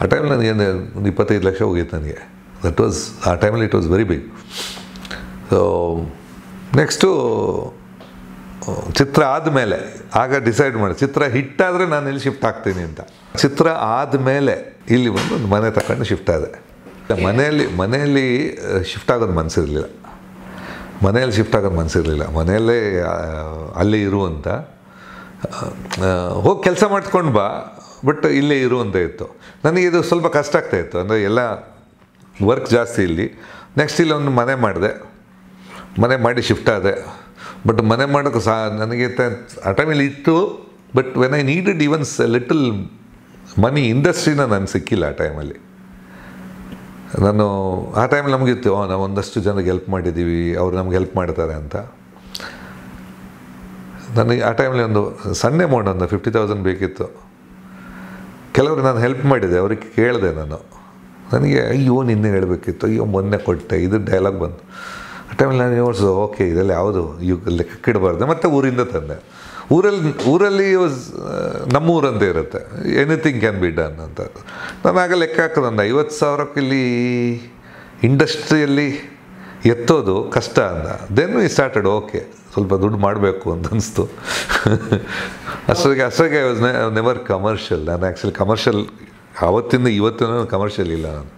ಆ ಟೈಮಲ್ಲಿ ನನಗೆ ಒಂದು ಇಪ್ಪತ್ತೈದು ಲಕ್ಷ ಹೋಗಿತ್ತು ನನಗೆ. ದಟ್ ವಾಸ್ ಆ ಟೈಮಲ್ಲಿ it was very big so next ಚಿತ್ರ ಆದಮೇಲೆ, ಆಗ ಡಿಸೈಡ್ ಮಾಡಿ, ಚಿತ್ರ ಹಿಟ್ಟಾದರೆ ನಾನು ಇಲ್ಲಿ ಶಿಫ್ಟ್ ಆಗ್ತೀನಿ ಅಂತ. ಚಿತ್ರ ಆದಮೇಲೆ ಇಲ್ಲಿ ಬಂದು ಒಂದು ಮನೆ ತಕೊಂಡು ಶಿಫ್ಟ್ ಆದೆ. ಮನೆಯಲ್ಲಿ ಮನೆಯಲ್ಲಿ ಶಿಫ್ಟ್ ಆಗೋದು ಮನಸ್ಸಿರಲಿಲ್ಲ ಮನೆಯಲ್ಲಿ ಶಿಫ್ಟ್ ಆಗೋದು ಮನಸ್ಸಿರಲಿಲ್ಲ ಮನೆಯಲ್ಲೇ ಅಲ್ಲಿ ಇರುವಂಥ ಹೋಗಿ ಕೆಲಸ ಮಾಡ್ಕೊಂಡು ಬಾ. ಬಟ್ ಇಲ್ಲೇ ಇರುವಂತ ಇತ್ತು. ನನಗೆ ಇದು ಸ್ವಲ್ಪ ಕಷ್ಟ ಆಗ್ತಾ ಇತ್ತು. ಅಂದರೆ ಎಲ್ಲ ವರ್ಕ್ ಜಾಸ್ತಿ ಇಲ್ಲಿ. ನೆಕ್ಸ್ಟ್ ಇಲ್ಲಿ ಒಂದು ಮನೆ ಮಾಡಿದೆ. ಮನೆ ಮಾಡಿ ಶಿಫ್ಟ್ ಆದೆ. ಬಟ್ ಮನೆ ಮಾಡೋಕ್ಕೆ ಸಹ ನನಗೆ ಆ ಟೈಮಲ್ಲಿ ಇತ್ತು. But when I needed even little money ಇಂಡಸ್ಟ್ರಿನ ನಾನು ಸಿಕ್ಕಿಲ್ಲ ಆ ಟೈಮಲ್ಲಿ ನಾನು, ಆ ಟೈಮಲ್ಲಿ ನಮಗಿತ್ತು ನಾವು ಒಂದಷ್ಟು ಜನಕ್ಕೆ ಹೆಲ್ಪ್ ಮಾಡಿದ್ದೀವಿ. ಅವ್ರು ನಮ್ಗೆ ಹೆಲ್ಪ್ ಮಾಡ್ತಾರೆ ಅಂತ. ನನಗೆ ಆ ಟೈಮಲ್ಲಿ ಒಂದು ಸಣ್ಣ ಅಮೌಂಟ್ ಒಂದು ಫಿಫ್ಟಿ ತೌಸಂಡ್ ಬೇಕಿತ್ತು. ಕೆಲವರು ನಾನು ಹೆಲ್ಪ್ ಮಾಡಿದೆ, ಅವ್ರಿಗೆ ಕೇಳಿದೆ ನಾನು. ನನಗೆ, ಅಯ್ಯೋ, ನಿನ್ನೆ ಹೇಳಬೇಕಿತ್ತು. ಅಯ್ಯೋ, ಮೊನ್ನೆ ಕೊಟ್ಟೆ. ಇದು ಡೈಲಾಗ್ ಬಂತು. ಆ ಟೈಮಲ್ಲಿ ನಾನು ಯೋಚಿಸು ಓಕೆ ಇದೆಲ್ಲ ಯಾವುದು? ಯುಗ ಲೆಕ್ಕಕ್ಕಿಡಬಾರ್ದು ಮತ್ತು ಊರಿಂದ ತಂದೆ. ಊರಲ್ಲಿ ಊರಲ್ಲಿ ವಾಸ್ ನಮ್ಮ ಊರಂತೆ ಇರುತ್ತೆ. ಎನಿಥಿಂಗ್ ಕ್ಯಾನ್ ಬಿ ಡನ್ ಅಂತ. ನಾನು ಆಗ ಲೆಕ್ಕ ಹಾಕೋದು ಒಂದು ಐವತ್ತು ಸಾವಿರಕ್ಕೆ ಇಲ್ಲಿ ಇಂಡಸ್ಟ್ರಿಯಲ್ಲಿ ಎತ್ತೋದು ಕಷ್ಟ ಅಂದ. ದೆನ್ ವಿ ಸ್ಟಾರ್ಟೆಡ್ ಓಕೆ ಸ್ವಲ್ಪ ದುಡ್ಡು ಮಾಡಬೇಕು ಅಂತ ಅನಿಸ್ತು. ಅಷ್ಟೊತ್ತಿಗೆ ಅಷ್ಟೊತ್ತಿಗೆ ಐ ವಾಸ್ ನೆವರ್ ಕಮರ್ಷಿಯಲ್ ನಾನು ಆ್ಯಕ್ಚುಲಿ ಕಮರ್ಷಿಯಲ್ ಆವತ್ತಿಂದ ಇವತ್ತಿನ ಕಮರ್ಷಿಯಲ್ ಇಲ್ಲ ನಾನು.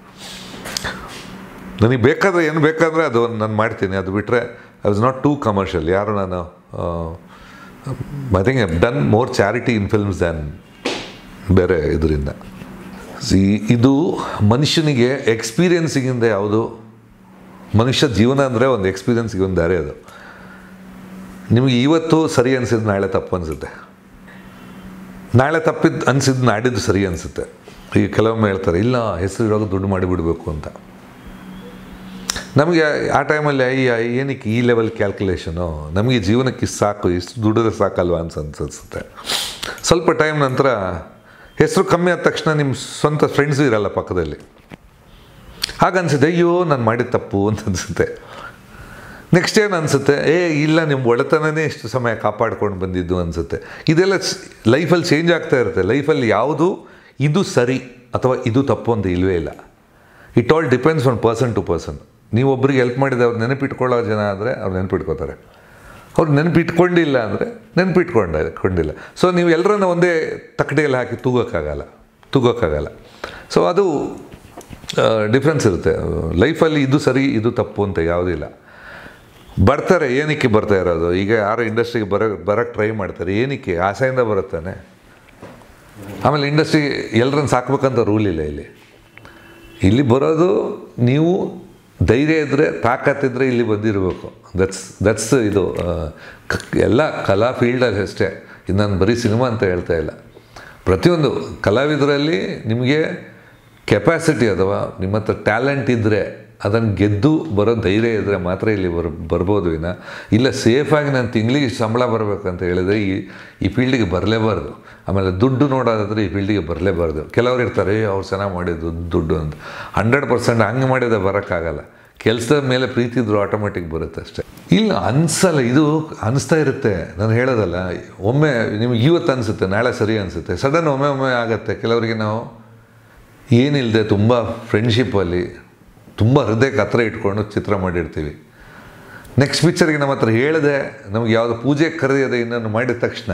ನನಗೆ ಬೇಕಾದರೆ, ಏನು ಬೇಕಾದರೆ ಅದು ನಾನು ಮಾಡ್ತೀನಿ. ಅದು ಬಿಟ್ಟರೆ I was not too commercial ಯಾರು ನಾನು I think I done more charity in films than ಬೇರೆ ಇದರಿಂದ. ಸಿ, ಇದು ಮನುಷ್ಯನಿಗೆ ಎಕ್ಸ್ಪೀರಿಯನ್ಸಿಗಿಂದ ಯಾವುದು, ಮನುಷ್ಯ ಜೀವನ ಅಂದರೆ ಒಂದು ಎಕ್ಸ್ಪೀರಿಯನ್ಸ್ಗೆ ಒಂದು ದಾರಿ ಅದು. ನಿಮಗೆ ಇವತ್ತು ಸರಿ ಅನಿಸಿದ್ದು ನಾಳೆ ತಪ್ಪು ಅನಿಸುತ್ತೆ. ನಾಳೆ ತಪ್ಪಿದ್ದು ಅನಿಸಿದ್ದು ನಾಡಿದ್ದು ಸರಿ ಅನಿಸುತ್ತೆ. ಈಗ ಕೆಲವೊಮ್ಮೆ ಹೇಳ್ತಾರೆ, ಇಲ್ಲ, ಹೆಸರು ಇರೋದು ದುಡ್ಡು ಮಾಡಿಬಿಡಬೇಕು ಅಂತ. ನಮಗೆ ಆ ಟೈಮಲ್ಲಿ, ಅಯ್ಯ, ಏನಕ್ಕೆ ಈ ಲೆವೆಲ್ ಕ್ಯಾಲ್ಕುಲೇಷನು ನಮಗೆ ಜೀವನಕ್ಕೆ ಇಷ್ಟು ಸಾಕು, ಇಷ್ಟು ದುಡ್ಡಿದ್ರೆ ಸಾಕಲ್ವಾ ಅಂತ ಅನ್ಸನ್ಸುತ್ತೆ. ಸ್ವಲ್ಪ ಟೈಮ್ ನಂತರ ಹೆಸರು ಕಮ್ಮಿ ಆದ ತಕ್ಷಣ ನಿಮ್ಮ ಸ್ವಂತ ಫ್ರೆಂಡ್ಸು ಇರಲ್ಲ ಪಕ್ಕದಲ್ಲಿ. ಹಾಗನ್ಸುತ್ತೆ, ಅಯ್ಯೋ, ನಾನು ಮಾಡಿದ ತಪ್ಪು ಅಂತ ಅನಿಸುತ್ತೆ. ನೆಕ್ಸ್ಟ್ ಏನು ಅನಿಸುತ್ತೆ? ಏ, ಇಲ್ಲ ನಿಮ್ಮ ಒಡೆತನನೇ ಇಷ್ಟು ಸಮಯ ಕಾಪಾಡ್ಕೊಂಡು ಬಂದಿದ್ದು ಅನಿಸುತ್ತೆ. ಇದೆಲ್ಲ ಲೈಫಲ್ಲಿ ಚೇಂಜ್ ಆಗ್ತಾ ಇರುತ್ತೆ. ಲೈಫಲ್ಲಿ ಯಾವುದು? ಇದು ಸರಿ ಅಥವಾ ಇದು ತಪ್ಪು ಅಂತ ಇಲ್ಲವೇ ಇಲ್ಲ. It all depends on person to person ನೀವು ಒಬ್ರಿಗೆ ಹೆಲ್ಪ್ ಮಾಡಿದ ಅವ್ರು ನೆನಪಿಟ್ಕೊಳ್ಳೋ ಜನ ಆದರೆ ಅವ್ರು ನೆನಪಿಟ್ಕೋತಾರೆ. ಅವ್ರು ನೆನಪಿಟ್ಕೊಂಡಿಲ್ಲ ಅಂದರೆ ನೆನಪಿಟ್ಕೊಂಡ ಕೊಂಡಿಲ್ಲ ಸೊ ನೀವು ಎಲ್ಲರನ್ನ ಒಂದೇ ತಕ್ಕಡಿಯಲ್ಲಿ ಹಾಕಿ ತೂಗೋಕ್ಕಾಗಲ್ಲ. ತೂಗೋಕ್ಕಾಗಲ್ಲ. ಸೊ ಅದು ಡಿಫ್ರೆನ್ಸ್ ಇರುತ್ತೆ. ಲೈಫಲ್ಲಿ ಇದು ಸರಿ, ಇದು ತಪ್ಪು ಅಂತ ಯಾವುದಿಲ್ಲ. ಬರ್ತಾರೆ, ಏನಕ್ಕೆ ಬರ್ತಾ ಇರೋದು? ಈಗ ಯಾರು ಇಂಡಸ್ಟ್ರಿಗೆ ಬರೋ ಬರೋಕ್ಕೆ ಟ್ರೈ ಮಾಡ್ತಾರೆ, ಏನಕ್ಕೆ? ಆಸೆಯಿಂದ ಬರುತ್ತಾನೆ. ಆಮೇಲೆ ಇಂಡಸ್ಟ್ರಿ ಎಲ್ಲರನ್ನ ಸಾಕ್ಬೇಕಂತ ರೂಲ್ ಇಲ್ಲ ಇಲ್ಲಿ. ಇಲ್ಲಿ ಬರೋದು ನೀವು ಧೈರ್ಯ ಇದ್ದರೆ ತಾಕತ್ತಿದ್ರೆ ಇಲ್ಲಿ ಬಂದಿರಬೇಕು. ದಟ್ಸ್ ದಟ್ಸ್ ಇದು ಎಲ್ಲ ಕಲಾ ಫೀಲ್ಡಲ್ಲಿ ಅಷ್ಟೇ. ಇದು ನಾನು ಬರೀ ಸಿನಿಮಾ ಅಂತ ಹೇಳ್ತಾ ಇಲ್ಲ. ಪ್ರತಿಯೊಂದು ಕಲಾವಿದರಲ್ಲಿ ನಿಮಗೆ ಕೆಪಾಸಿಟಿ ಅಥವಾ ನಿಮ್ಮ ಹತ್ರ ಟ್ಯಾಲೆಂಟ್ ಇದ್ದರೆ ಅದನ್ನು ಗೆದ್ದು ಬರೋ ಧೈರ್ಯ ಇದ್ದರೆ ಮಾತ್ರ ಇಲ್ಲಿ ಬರ್ ಬರ್ಬೋದು ವಿನ ಇಲ್ಲ ಸೇಫಾಗಿ ನಾನು ತಿಂಗಳಿಗೆ ಸಂಬಳ ಬರಬೇಕಂತ ಹೇಳಿದ್ರೆ ಈ ಈ ಫೀಲ್ಡಿಗೆ ಬರಲೇಬಾರ್ದು. ಆಮೇಲೆ ದುಡ್ಡು ನೋಡೋದಾದರೆ ಈ ಫೀಲ್ಡಿಗೆ ಬರಲೇಬಾರ್ದು. ಕೆಲವರು ಇರ್ತಾರೆ "ಏ, ಅವ್ರು ಚೆನ್ನಾಗಿ ಮಾಡಿದ್ದು ದುಡ್ಡು ಅಂತ. ಹಂಡ್ರೆಡ್ ಪರ್ಸೆಂಟ್ ಹಂಗೆ ಮಾಡಿದ ಬರೋಕ್ಕಾಗಲ್ಲ. ಕೆಲಸದ ಮೇಲೆ ಪ್ರೀತಿ ಇದ್ರೂ ಆಟೋಮೆಟಿಕ್ ಬರುತ್ತೆ ಅಷ್ಟೇ. ಇಲ್ಲ ಅನಿಸಲ್ಲ ಇದು ಅನಿಸ್ತಾ ಇರುತ್ತೆ. ನಾನು ಹೇಳೋದಲ್ಲ ಒಮ್ಮೆ ನಿಮ್ಗೆ ಇವತ್ತು ಅನಿಸುತ್ತೆ ನಾಳೆ ಸರಿ ಅನಿಸುತ್ತೆ. ಸಡನ್ ಒಮ್ಮೆ ಒಮ್ಮೆ ಆಗುತ್ತೆ. ಕೆಲವರಿಗೆ ನಾವು ಏನಿಲ್ಲದೆ ತುಂಬ ಫ್ರೆಂಡ್ಶಿಪ್ಪಲ್ಲಿ ತುಂಬ ಹೃದಯಕ್ಕೆ ಹತ್ರ ಇಟ್ಕೊಂಡು ಚಿತ್ರ ಮಾಡಿರ್ತೀವಿ. ನೆಕ್ಸ್ಟ್ ಪಿಕ್ಚರ್ಗೆ ನಮ್ಮ ಹತ್ರ ಹೇಳಿದೆ, ನಮ್ಗೆ ಯಾವುದು ಪೂಜೆ ಕರೆಯೋದೆ ಇನ್ನೊಂದು ಮಾಡಿದ ತಕ್ಷಣ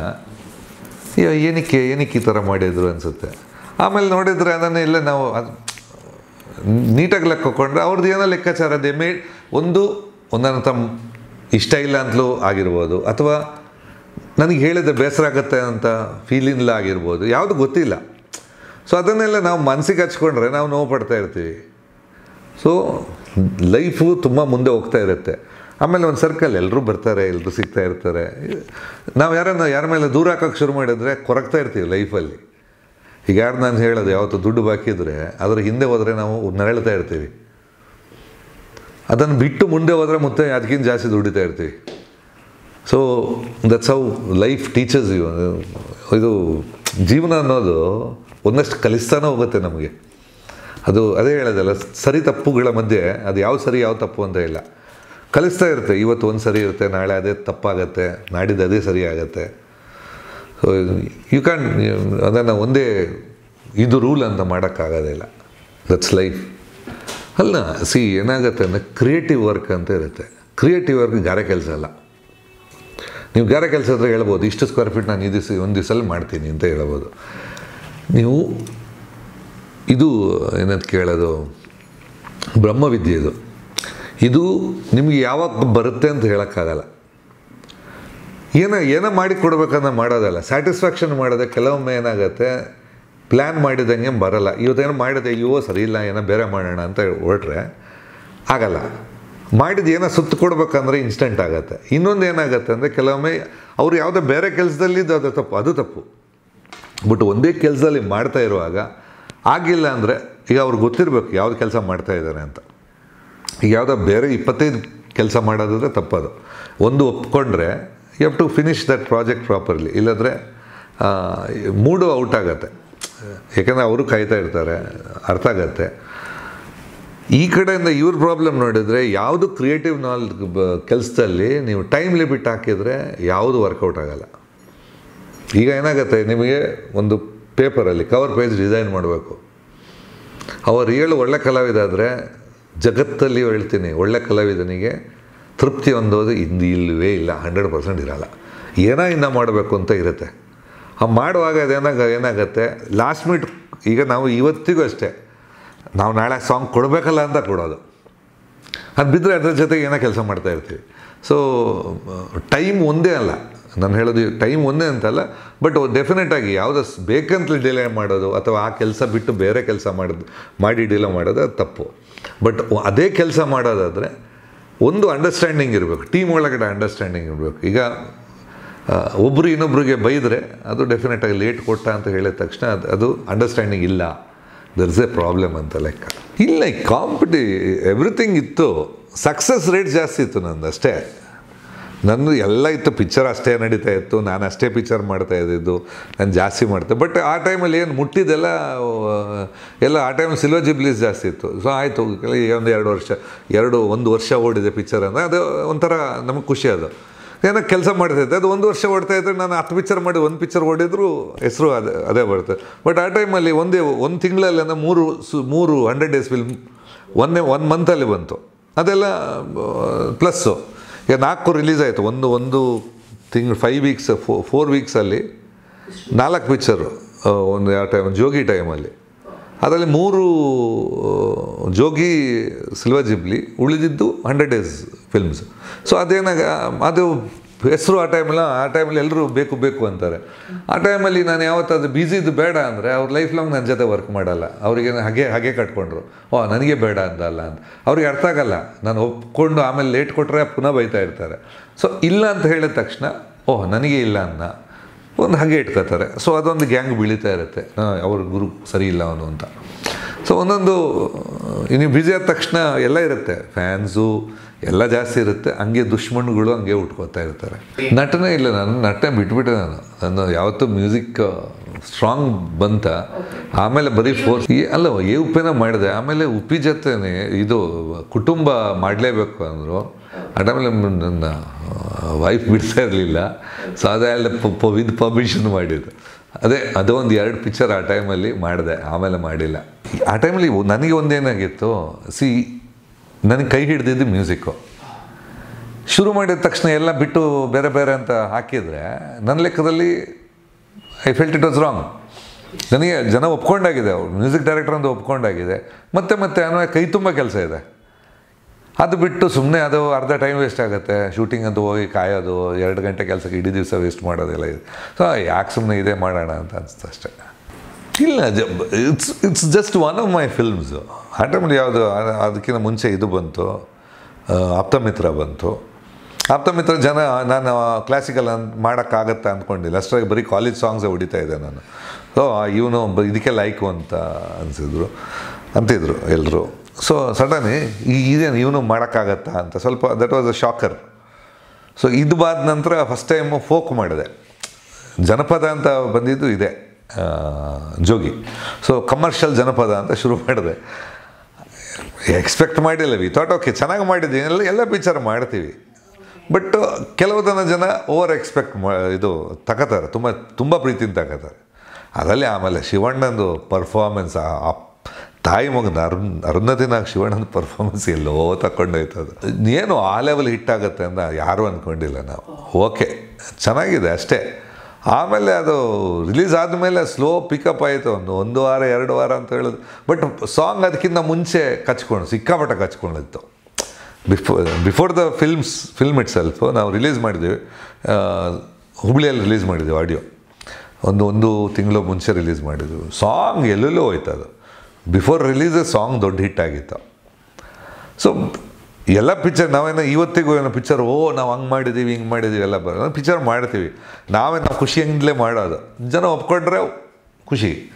ಏನಕ್ಕೆ ಏನಕ್ಕೆ ಈ ಥರ ಮಾಡಿದ್ರು ಅನಿಸುತ್ತೆ. ಆಮೇಲೆ ನೋಡಿದರೆ ಅದನ್ನು ಇಲ್ಲೇ, ನಾವು ಅದು ನೀಟಾಗಿ ಲೆಕ್ಕ ಹಾಕೊಂಡ್ರೆ ಅವ್ರದ್ದು ಏನೋ ಲೆಕ್ಕಾಚಾರ ದೇ ಮೇ ಒಂದು, ಒಂದನ್ನು ತಮ್ಮ ಇಷ್ಟ ಇಲ್ಲ ಅಂತಲೂ ಆಗಿರ್ಬೋದು, ಅಥವಾ ನನಗೆ ಹೇಳಿದ್ರೆ ಬೇಸರ ಆಗುತ್ತೆ ಅಂತ ಫೀಲಿಂಗ್ಲ ಆಗಿರ್ಬೋದು, ಯಾವುದು ಗೊತ್ತಿಲ್ಲ. ಸೊ ಅದನ್ನೆಲ್ಲ ನಾವು ಮನಸ್ಸಿಗೆ ಹಚ್ಕೊಂಡ್ರೆ ನಾವು ನೋವು ಪಡ್ತಾ ಇರ್ತೀವಿ. ಸೊ ಲೈಫು ತುಂಬ ಮುಂದೆ ಹೋಗ್ತಾ ಇರುತ್ತೆ. ಆಮೇಲೆ ಒಂದು ಸರ್ಕಲ್ ಎಲ್ಲರೂ ಬರ್ತಾರೆ ಎಲ್ಲರೂ ಸಿಗ್ತಾ ಇರ್ತಾರೆ. ನಾವು ಯಾರನ್ನ ಯಾರ ಮೇಲೆ ದೂರ ಹಾಕೋಕ್ಕೆ ಶುರು ಮಾಡಿದ್ರೆ ಕೊರಗ್ತಾ ಇರ್ತೀವಿ ಲೈಫಲ್ಲಿ ಈಗ ಯಾರು ನಾನು ಹೇಳೋದು, ಯಾವತ್ತು ದುಡ್ಡು ಬಾಕಿ ಇದ್ದರೆ ಅದರ ಹಿಂದೆ ಹೋದರೆ ನಾವು ನರಳ್ತಾ ಇರ್ತೀವಿ. ಅದನ್ನು ಬಿಟ್ಟು ಮುಂದೆ ಹೋದರೆ ಮತ್ತೆ ಅದಕ್ಕಿಂತ ಜಾಸ್ತಿ ದುಡಿತಾ ಇರ್ತೀವಿ. So that's how life teachers ಇದು ಜೀವನ ಅನ್ನೋದು ಒಂದಷ್ಟು ಕಲಿಸ್ತಾನೆ ಹೋಗುತ್ತೆ ನಮಗೆ. ಅದು ಅದೇ ಹೇಳೋದಲ್ಲ, ಸರಿ ತಪ್ಪುಗಳ ಮಧ್ಯೆ ಅದು ಯಾವ ಸರಿ ಯಾವ ತಪ್ಪು ಅಂತ ಇಲ್ಲ. ಕಲಿಸ್ತಾ ಇರುತ್ತೆ, ಇವತ್ತು ಒಂದು ಸರಿ ಇರುತ್ತೆ, ನಾಳೆ ಅದೇ ತಪ್ಪಾಗತ್ತೆ, ನಾಡಿದ್ದು ಅದೇ ಸರಿ ಆಗುತ್ತೆ. ಸೊ ಯು ಕ್ಯಾನ್ ಅದನ್ನು ಒಂದೇ ಇದು ರೂಲ್ ಅಂತ ಮಾಡೋಕ್ಕಾಗೋದಿಲ್ಲ ದಟ್ಸ್ ಲೈಫ್ ಅಲ್ಲ ಸಿ ಏನಾಗುತ್ತೆ ಅಂದರೆ ಕ್ರಿಯೇಟಿವ್ ವರ್ಕ್ ಅಂತ ಇರುತ್ತೆ. ಕ್ರಿಯೇಟಿವ್ ವರ್ಕ್ ಗಾರೆ ಕೆಲಸ ಅಲ್ಲ. ನೀವು ಗಾರೆ ಕೆಲಸ ಹತ್ರ ಹೇಳ್ಬೋದು, ಇಷ್ಟು ಸ್ಕ್ವೇರ್ ಫೀಟ್ ನಾನು ಈ ದಿವಸ, ಒಂದು ದಿವಸಲ್ಲಿ ಮಾಡ್ತೀನಿ ಅಂತ ಹೇಳ್ಬೋದು. ನೀವು ಇದು ಏನಂತ ಕೇಳೋದು? ಬ್ರಹ್ಮವಿದ್ಯೆ ಇದು. ಇದು ನಿಮಗೆ ಯಾವಾಗ ಬರುತ್ತೆ ಅಂತ ಹೇಳೋಕ್ಕಾಗಲ್ಲ. ಏನೋ ಏನೋ ಮಾಡಿ ಕೊಡ್ಬೇಕಂದ್ರೆ ಮಾಡೋದಲ್ಲ. ಸ್ಯಾಟಿಸ್ಫ್ಯಾಕ್ಷನ್ ಮಾಡೋದೆ ಕೆಲವೊಮ್ಮೆ ಏನಾಗುತ್ತೆ? ಪ್ಲ್ಯಾನ್ ಮಾಡಿದಂಗೆ ಬರಲ್ಲ. ಇವತ್ತೇನೋ ಮಾಡಿದೆ, ಅಯ್ಯೋ ಸರಿ ಇಲ್ಲ ಏನೋ ಬೇರೆ ಮಾಡೋಣ ಅಂತ ಹೊರಟ್ರೆ ಆಗಲ್ಲ. ಮಾಡಿದ ಏನೋ ಸುತ್ತು ಕೊಡ್ಬೇಕಂದ್ರೆ ಇನ್ಸ್ಟೆಂಟ್ ಆಗುತ್ತೆ. ಇನ್ನೊಂದು ಏನಾಗುತ್ತೆ ಅಂದರೆ ಕೆಲವೊಮ್ಮೆ ಅವ್ರು ಯಾವುದೋ ಬೇರೆ ಕೆಲಸದಲ್ಲಿದ್ದು ಅದು ತಪ್ಪು ಅದು ತಪ್ಪು. ಬಟ್ ಒಂದೇ ಕೆಲಸದಲ್ಲಿ ಮಾಡ್ತಾ ಇರುವಾಗ ಆಗಿಲ್ಲ ಅಂದರೆ ಈಗ ಅವ್ರಿಗೆ ಗೊತ್ತಿರಬೇಕು ಯಾವ್ದು ಕೆಲಸ ಮಾಡ್ತಾ ಇದ್ದಾರೆ ಅಂತ. ಈಗ ಯಾವುದೋ ಬೇರೆ ಇಪ್ಪತ್ತೈದು ಕೆಲಸ ಮಾಡೋದಾದರೆ ತಪ್ಪದು. ಒಂದು ಒಪ್ಕೊಂಡ್ರೆ you have to finish that project properly ಇಲ್ಲಾಂದರೆ ಮೂಡು ಔಟ್ ಆಗುತ್ತೆ. ಯಾಕಂದರೆ ಅವರು ಕಾಯ್ತಾ ಇರ್ತಾರೆ, ಅರ್ಥ ಆಗತ್ತೆ. ಈ ಕಡೆಯಿಂದ ಇವ್ರ ಪ್ರಾಬ್ಲಮ್ ನೋಡಿದರೆ ಯಾವುದು ಕ್ರಿಯೇಟಿವ್ ನಾಲ್ ಕೆಲಸದಲ್ಲಿ ನೀವು ಟೈಮ್ ಲಿಮಿಟ್ ಹಾಕಿದರೆ ಯಾವುದು ವರ್ಕೌಟ್ ಆಗಲ್ಲ. ಈಗ ಏನಾಗುತ್ತೆ, ನಿಮಗೆ ಒಂದು ಪೇಪರಲ್ಲಿ ಕವರ್ ಪೇಜ್ ಡಿಸೈನ್ ಮಾಡಬೇಕು. ಅವರು ಹೇಳು, ಒಳ್ಳೆ ಕಲಾವಿದ ಆದರೆ ಜಗತ್ತಲ್ಲಿ ಹೇಳ್ತೀನಿ, ಒಳ್ಳೆ ಕಲಾವಿದನಿಗೆ ತೃಪ್ತಿ ಹೊಂದೋದು ಇಂದು ಇಲ್ಲವೇ ಇಲ್ಲ, ಹಂಡ್ರೆಡ್ ಪರ್ಸೆಂಟ್ ಇರಲ್ಲ. ಏನೋ ಇನ್ನೂ ಮಾಡಬೇಕು ಅಂತ ಇರುತ್ತೆ. ಆ ಮಾಡುವಾಗ ಅದೇನಾಗ ಏನಾಗುತ್ತೆ ಲಾಸ್ಟ್ ಮಿನಿಟ್ ಈಗ ನಾವು ಇವತ್ತಿಗೂ ಅಷ್ಟೇ, ನಾವು ನಾಳೆ ಸಾಂಗ್ ಕೊಡಬೇಕಲ್ಲ ಅಂತ ಕೊಡೋದು. ಅದು ಬಿದ್ದರೆ ಅದ್ರ ಜೊತೆಗೆ ಏನೋ ಕೆಲಸ ಮಾಡ್ತಾ ಇರ್ತೀವಿ. ಸೊ ಟೈಮ್ ಒಂದೇ ಅಲ್ಲ. ನಾನು ಹೇಳೋದು ಟೈಮ್ ಒಂದೇ ಅಂತಲ್ಲ ಬಟ್ ಡೆಫಿನೆಟಾಗಿ ಯಾವುದೋ ಬೇಕಂತಲೇ ಡಿಲೇ ಮಾಡೋದು ಅಥವಾ ಆ ಕೆಲಸ ಬಿಟ್ಟು ಬೇರೆ ಕೆಲಸ ಮಾಡೋದು, ಮಾಡಿ ಡಿಲೇ ಮಾಡೋದು ಅದು ತಪ್ಪು. ಬಟ್ ಅದೇ ಕೆಲಸ ಮಾಡೋದಾದರೆ ಒಂದು ಅಂಡರ್ಸ್ಟ್ಯಾಂಡಿಂಗ್ ಇರಬೇಕು ಟೀಮ್ ಒಳಗಡೆ ಅಂಡರ್ಸ್ಟ್ಯಾಂಡಿಂಗ್ ಇರಬೇಕು. ಈಗ ಒಬ್ಬರು ಇನ್ನೊಬ್ರಿಗೆ ಬೈದರೆ ಅದು ಡೆಫಿನೆಟಾಗಿ ಲೇಟ್ ಕೊಟ್ಟ ಅಂತ ಹೇಳಿದ ತಕ್ಷಣ ಅದು ಅದು ಅಂಡರ್ಸ್ಟ್ಯಾಂಡಿಂಗ್ ಇಲ್ಲ. ದರ್ ಇಸ್ ಎ ಪ್ರಾಬ್ಲಮ್ ಅಂತ ಲೆಕ್ಕ. ಇಲ್ಲ ಕಾಂಪಿಟಿ ಎವ್ರಿಥಿಂಗ್ ಇತ್ತು. ಸಕ್ಸಸ್ ರೇಟ್ ಜಾಸ್ತಿ ಇತ್ತು ನಂದು ಅಷ್ಟೇ. ನಂದು ಎಲ್ಲ ಇತ್ತು ಪಿಕ್ಚರ್ ಅಷ್ಟೇ ನಡೀತಾ ಇತ್ತು, ನಾನು ಅಷ್ಟೇ ಪಿಕ್ಚರ್ ಮಾಡ್ತಾ ಇದ್ದಿದ್ದು, ನಾನು ಜಾಸ್ತಿ ಮಾಡ್ತೆ. ಬಟ್ ಆ ಟೈಮಲ್ಲಿ ಏನು ಮುಟ್ಟಿದ್ದೆಲ್ಲ ಎಲ್ಲ ಆ ಟೈಮಲ್ಲಿ ಸಿಲ್ವರ್ ಜಿಬ್ಲೀಸ್ ಜಾಸ್ತಿ ಇತ್ತು. ಸೊ ಆಯಿತು ಒಂದು ಎರಡು ವರ್ಷ, ಎರಡು, ಒಂದು ವರ್ಷ ಓಡಿದೆ ಪಿಕ್ಚರ್ ಅಂದರೆ, ಅದು ಒಂಥರ ನಮಗೆ ಖುಷಿ ಅದು. ಏನೋ ಕೆಲಸ ಮಾಡ್ತಾಯಿದ್ದೆ ಅದು ಒಂದು ವರ್ಷ ಓಡ್ತಾ ಇದ್ದರೆ ನಾನು ಹತ್ತು ಪಿಕ್ಚರ್ ಮಾಡಿ ಒಂದು ಪಿಕ್ಚರ್ ಓಡಿದ್ರು ಹೆಸರು ಅದೇ ಅದೇ ಬರುತ್ತೆ. ಬಟ್ ಆ ಟೈಮಲ್ಲಿ ಒಂದೇ, ಒಂದು ತಿಂಗಳಲ್ಲಿ ಅಂದರೆ ಮೂರು, ಸು, ಮೂರು ಹಂಡ್ರೆಡ್ ಡೇಸ್ ಫಿಲ್ಮ್ ಒಂದೇ ಒನ್ ಮಂತಲ್ಲಿ ಬಂತು. ಅದೆಲ್ಲ ಪ್ಲಸ್ಸು. ಈಗ ನಾಲ್ಕು ರಿಲೀಸ್ ಆಯಿತು. ಒಂದು ಒಂದು ತಿಂಗಳು ಫೈವ್ ವೀಕ್ಸ್ ಫೋ ಫೋರ್ ವೀಕ್ಸಲ್ಲಿ ನಾಲ್ಕು ಪಿಕ್ಚರು ಒಂದು ಯಾವ ಟೈಮ್ ಜೋಗಿ ಟೈಮಲ್ಲಿ ಅದರಲ್ಲಿ ಮೂರು ಜೋಗಿ, ಸಿಲ್ವರ್ ಜಿಬ್ಲಿ ಉಳಿದಿದ್ದು ಹಂಡ್ರೆಡ್ ಡೇಸ್ ಫಿಲ್ಮ್ಸ್ ಸೊ ಅದೇನಾಗ, ಅದು ಹೆಸರು ಆ ಟೈಮಲ್ಲ ಆ ಟೈಮಲ್ಲಿ ಎಲ್ಲರೂ ಬೇಕು ಬೇಕು ಅಂತಾರೆ. ಆ ಟೈಮಲ್ಲಿ ನಾನು ಯಾವತ್ತಾದರೂ ಬ್ಯುಸಿದು ಬೇಡ ಅಂದರೆ ಅವ್ರ ಲೈಫ್ ಲಾಂಗ್ ನನ್ನ ಜೊತೆ ವರ್ಕ್ ಮಾಡಲ್ಲ. ಅವರಿಗೆ ಹಾಗೆ ಹಾಗೆ ಕಟ್ಕೊಂಡ್ರು. ಓ, ನನಗೆ ಬೇಡ ಅಂತಲ್ಲ ಅಂತ. ಅವ್ರಿಗೆ ಅರ್ಥ ಆಗಲ್ಲ. ನಾನು ಒಪ್ಕೊಂಡು ಆಮೇಲೆ ಲೇಟ್ ಕೊಟ್ಟರೆ ಪುನಃ ಬೈತಾ ಇರ್ತಾರೆ. ಸೊ ಇಲ್ಲ ಅಂತ ಹೇಳಿದ ತಕ್ಷಣ ಓಹ್ ನನಗೆ ಇಲ್ಲ ಅನ್ನ. ಒಂದು ಹಾಗೆ ಇಟ್ಕೋತಾರೆ. ಸೊ ಅದೊಂದು ಗ್ಯಾಂಗ್ ಬೀಳಿತಾ ಇರುತ್ತೆ. ಅವ್ರ ಗುರು ಸರಿ ಇಲ್ಲ ಅವನು ಅಂತ. ಸೊ ಒಂದೊಂದು ನೀವು ಬ್ಯುಸಿ ಆದ ತಕ್ಷಣ ಎಲ್ಲ ಇರುತ್ತೆ. ಫ್ಯಾನ್ಸು ಎಲ್ಲ ಜಾಸ್ತಿ ಇರುತ್ತೆ. ಹಂಗೆ ದುಶ್ಮನ್ಗಳು ಹಂಗೆ ಉಟ್ಕೋತಾ ಇರ್ತಾರೆ. ನಟನೆ ಇಲ್ಲ ನಾನು, ನಟನೆ ಬಿಟ್ಬಿಟ್ಟೆ ನಾನು. ನಾನು ಯಾವತ್ತೂ ಮ್ಯೂಸಿಕ್ ಸ್ಟ್ರಾಂಗ್ ಬಂತ. ಆಮೇಲೆ ಬರೀ ಫೋರ್ಸ್ ಅಲ್ಲ, ಏ ಉಪ್ಪಿನ ಮಾಡಿದೆ. ಆಮೇಲೆ ಉಪ್ಪಿ ಜೊತೆನೆ ಇದು ಕುಟುಂಬ ಮಾಡಲೇಬೇಕು ಅಂದರು. ಆಮೇಲೆ ನನ್ನ ವೈಫ್ ಬಿಡ್ತಾ ಇರಲಿಲ್ಲ. ಸೊ ಅದೆಲ್ಲ ವಿತ್ ಪರ್ಮಿಷನ್ ಮಾಡಿದ್ದು. ಅದೇ, ಅದು ಒಂದು ಎರಡು ಪಿಕ್ಚರ್ ಆ ಟೈಮಲ್ಲಿ ಮಾಡಿದೆ, ಆಮೇಲೆ ಮಾಡಿಲ್ಲ. ಆ ಟೈಮಲ್ಲಿ ನನಗೆ ಒಂದೇನಾಗಿತ್ತು ಸಿ ನನಗೆ ಕೈ ಹಿಡ್ದಿದ್ದು ಮ್ಯೂಸಿಕ್ಕು ಶುರು ಮಾಡಿದ ತಕ್ಷಣ ಎಲ್ಲ ಬಿಟ್ಟು ಬೇರೆ ಬೇರೆ ಅಂತ ಹಾಕಿದರೆ ನನ್ನ ಲೆಕ್ಕದಲ್ಲಿ I felt it was wrong ನನಗೆ ಜನ ಒಪ್ಕೊಂಡಾಗಿದೆ ಅವ್ರು ಮ್ಯೂಸಿಕ್ ಡೈರೆಕ್ಟರ್ ಅಂತ ಒಪ್ಕೊಂಡಾಗಿದೆ. ಮತ್ತೆ ಮತ್ತೆ ಅನ್ನೋ ಕೈ ತುಂಬ ಕೆಲಸ ಇದೆ. ಅದು ಬಿಟ್ಟು ಸುಮ್ಮನೆ ಅದು ಅರ್ಧ ಟೈಮ್ ವೇಸ್ಟ್ ಆಗುತ್ತೆ. ಶೂಟಿಂಗ್ ಅಂತ ಹೋಗಿ ಕಾಯೋದು, ಎರಡು ಗಂಟೆ ಕೆಲಸಕ್ಕೆ ಇಡೀ ದಿವಸ ವೇಸ್ಟ್ ಮಾಡೋದೆಲ್ಲ ಇದೆ. ಸೊ ಯಾಕೆ ಸುಮ್ಮನೆ ಇದೇ ಮಾಡೋಣ ಅಂತ ಅನಿಸ್ತು ಅಷ್ಟೇ. ಇಲ್ಲ it's it's just one of my films ಟೈಮಲ್ಲಿ ಯಾವುದು ಅದಕ್ಕಿಂತ ಮುಂಚೆ ಇದು ಬಂತು. ಆಪ್ತಮಿತ್ರ ಬಂತು. ಆಪ್ತಮಿತ್ರ ಜನ, ನಾನು ಕ್ಲಾಸಿಕಲ್ ಅಂತ ಮಾಡೋಕ್ಕಾಗತ್ತಾ ಅಂದ್ಕೊಂಡಿಲ್ಲ ಅಷ್ಟರಾಗಿ ಬರೀ ಕಾಲೇಜ್ ಸಾಂಗ್ಸೇ ಹೊಡಿತಾ ಇದ್ದೆ ನಾನು. ಸೊ ಇವನು ಇದಕ್ಕೆ ಲೈಕು ಅಂತ ಅನಿಸಿದ್ರು. ಅಂತಿದ್ರು ಎಲ್ಲರೂ ಸೊ ಸಡನ್ ಇದೇನು ಇವನು ಮಾಡೋಕ್ಕಾಗತ್ತಾ ಅಂತ ಸ್ವಲ್ಪ that was a shocker so ಇದು ಬಾದ ನಂತರ ಫಸ್ಟ್ ಟೈಮು ಫೋಕ್ ಮಾಡಿದೆ. ಜನಪದ ಅಂತ ಬಂದಿದ್ದು ಇದೆ ಜೋಗಿ. ಸೊ ಕಮರ್ಷಿಯಲ್ ಜನಪದ ಅಂತ ಶುರು ಮಾಡಿದೆ. ಎಕ್ಸ್ಪೆಕ್ಟ್ ಮಾಡಿಲ್ಲ ವಿ ಥಾಟ್ ಓಕೆ ಚೆನ್ನಾಗಿ ಮಾಡಿದ್ದೀನಿ ಎಲ್ಲ ಎಲ್ಲ ಪಿಕ್ಚರ್ ಮಾಡ್ತೀವಿ. ಬಟ್ ಕೆಲವು ಜನ ಜನ ಓವರ್ ಎಕ್ಸ್ಪೆಕ್ಟ್ ಮಾ, ಇದು ತಗೋತಾರೆ ತುಂಬ ತುಂಬ ಪ್ರೀತಿಯಿಂದ ತಗೋತಾರೆ ಅದರಲ್ಲಿ ಆಮೇಲೆ ಶಿವಣ್ಣಂದು ಪರ್ಫಾರ್ಮೆನ್ಸ್ ಆ ತಾಯಿ ಮಗನ ಅರುಣ್ ಅರುಂಧತಿನಾಗ ಶಿವಣ್ಣನ ಪರ್ಫಾರ್ಮೆನ್ಸ್ ಎಲ್ಲೋ ತಗೊಂಡೋಯ್ತು ಅದು ಏನು ಆ ಲೆವೆಲ್ ಹಿಟ್ ಆಗುತ್ತೆ ಅಂತ ಯಾರೂ ಅಂದ್ಕೊಂಡಿಲ್ಲ ನಾವು. ಓಕೆ ಚೆನ್ನಾಗಿದೆ ಅಷ್ಟೇ. ಆಮೇಲೆ ಅದು ರಿಲೀಸ್ ಆದಮೇಲೆ ಸ್ಲೋ ಪಿಕಪ್ ಆಯಿತು. ಒಂದು ಒಂದು ವಾರ, ಎರಡು ವಾರ ಅಂತ ಹೇಳೋದು. ಬಟ್ ಸಾಂಗ್ ಅದಕ್ಕಿಂತ ಮುಂಚೆ ಕಚ್ಕೊಂಡು, ಸಿಕ್ಕಾಪಟ್ಟ ಕಚ್ಕೊಂಡಿತ್ತು. Before before the films film itself ನಾವು ರಿಲೀಸ್ ಮಾಡಿದ್ವಿ. ಹುಬ್ಳಿಯಲ್ಲಿ ರಿಲೀಸ್ ಮಾಡಿದ್ವಿ ಆಡಿಯೋ ಒಂದು ಒಂದು ತಿಂಗಳು ಮುಂಚೆ ರಿಲೀಸ್ ಮಾಡಿದ್ವಿ. ಸಾಂಗ್ ಎಲ್ಲೆಲ್ಲೋ ಹೋಯ್ತು ಅದು ಬಿಫೋರ್ ರಿಲೀಸ್ ಸಾಂಗ್ ದೊಡ್ಡ ಹಿಟ್ ಆಗಿತ್ತು. ಸೊ ಎಲ್ಲ ಪಿಕ್ಚರ್ ನಾವೇನೋ ಇವತ್ತಿಗೂ ಏನೋ ಪಿಕ್ಚರ್ ಓ, ನಾವು ಹಂಗೆ ಮಾಡಿದ್ದೀವಿ ಹಿಂಗೆ ಮಾಡಿದ್ದೀವಿ ಎಲ್ಲ ಬರೋ ಪಿಕ್ಚರ್ ಮಾಡ್ತೀವಿ. ನಾವೇ ನಾವು ಖುಷಿಯಿಂದಲೇ ಮಾಡೋದು. ಜನ ಒಪ್ಕೊಂಡ್ರೆ ಖುಷಿ.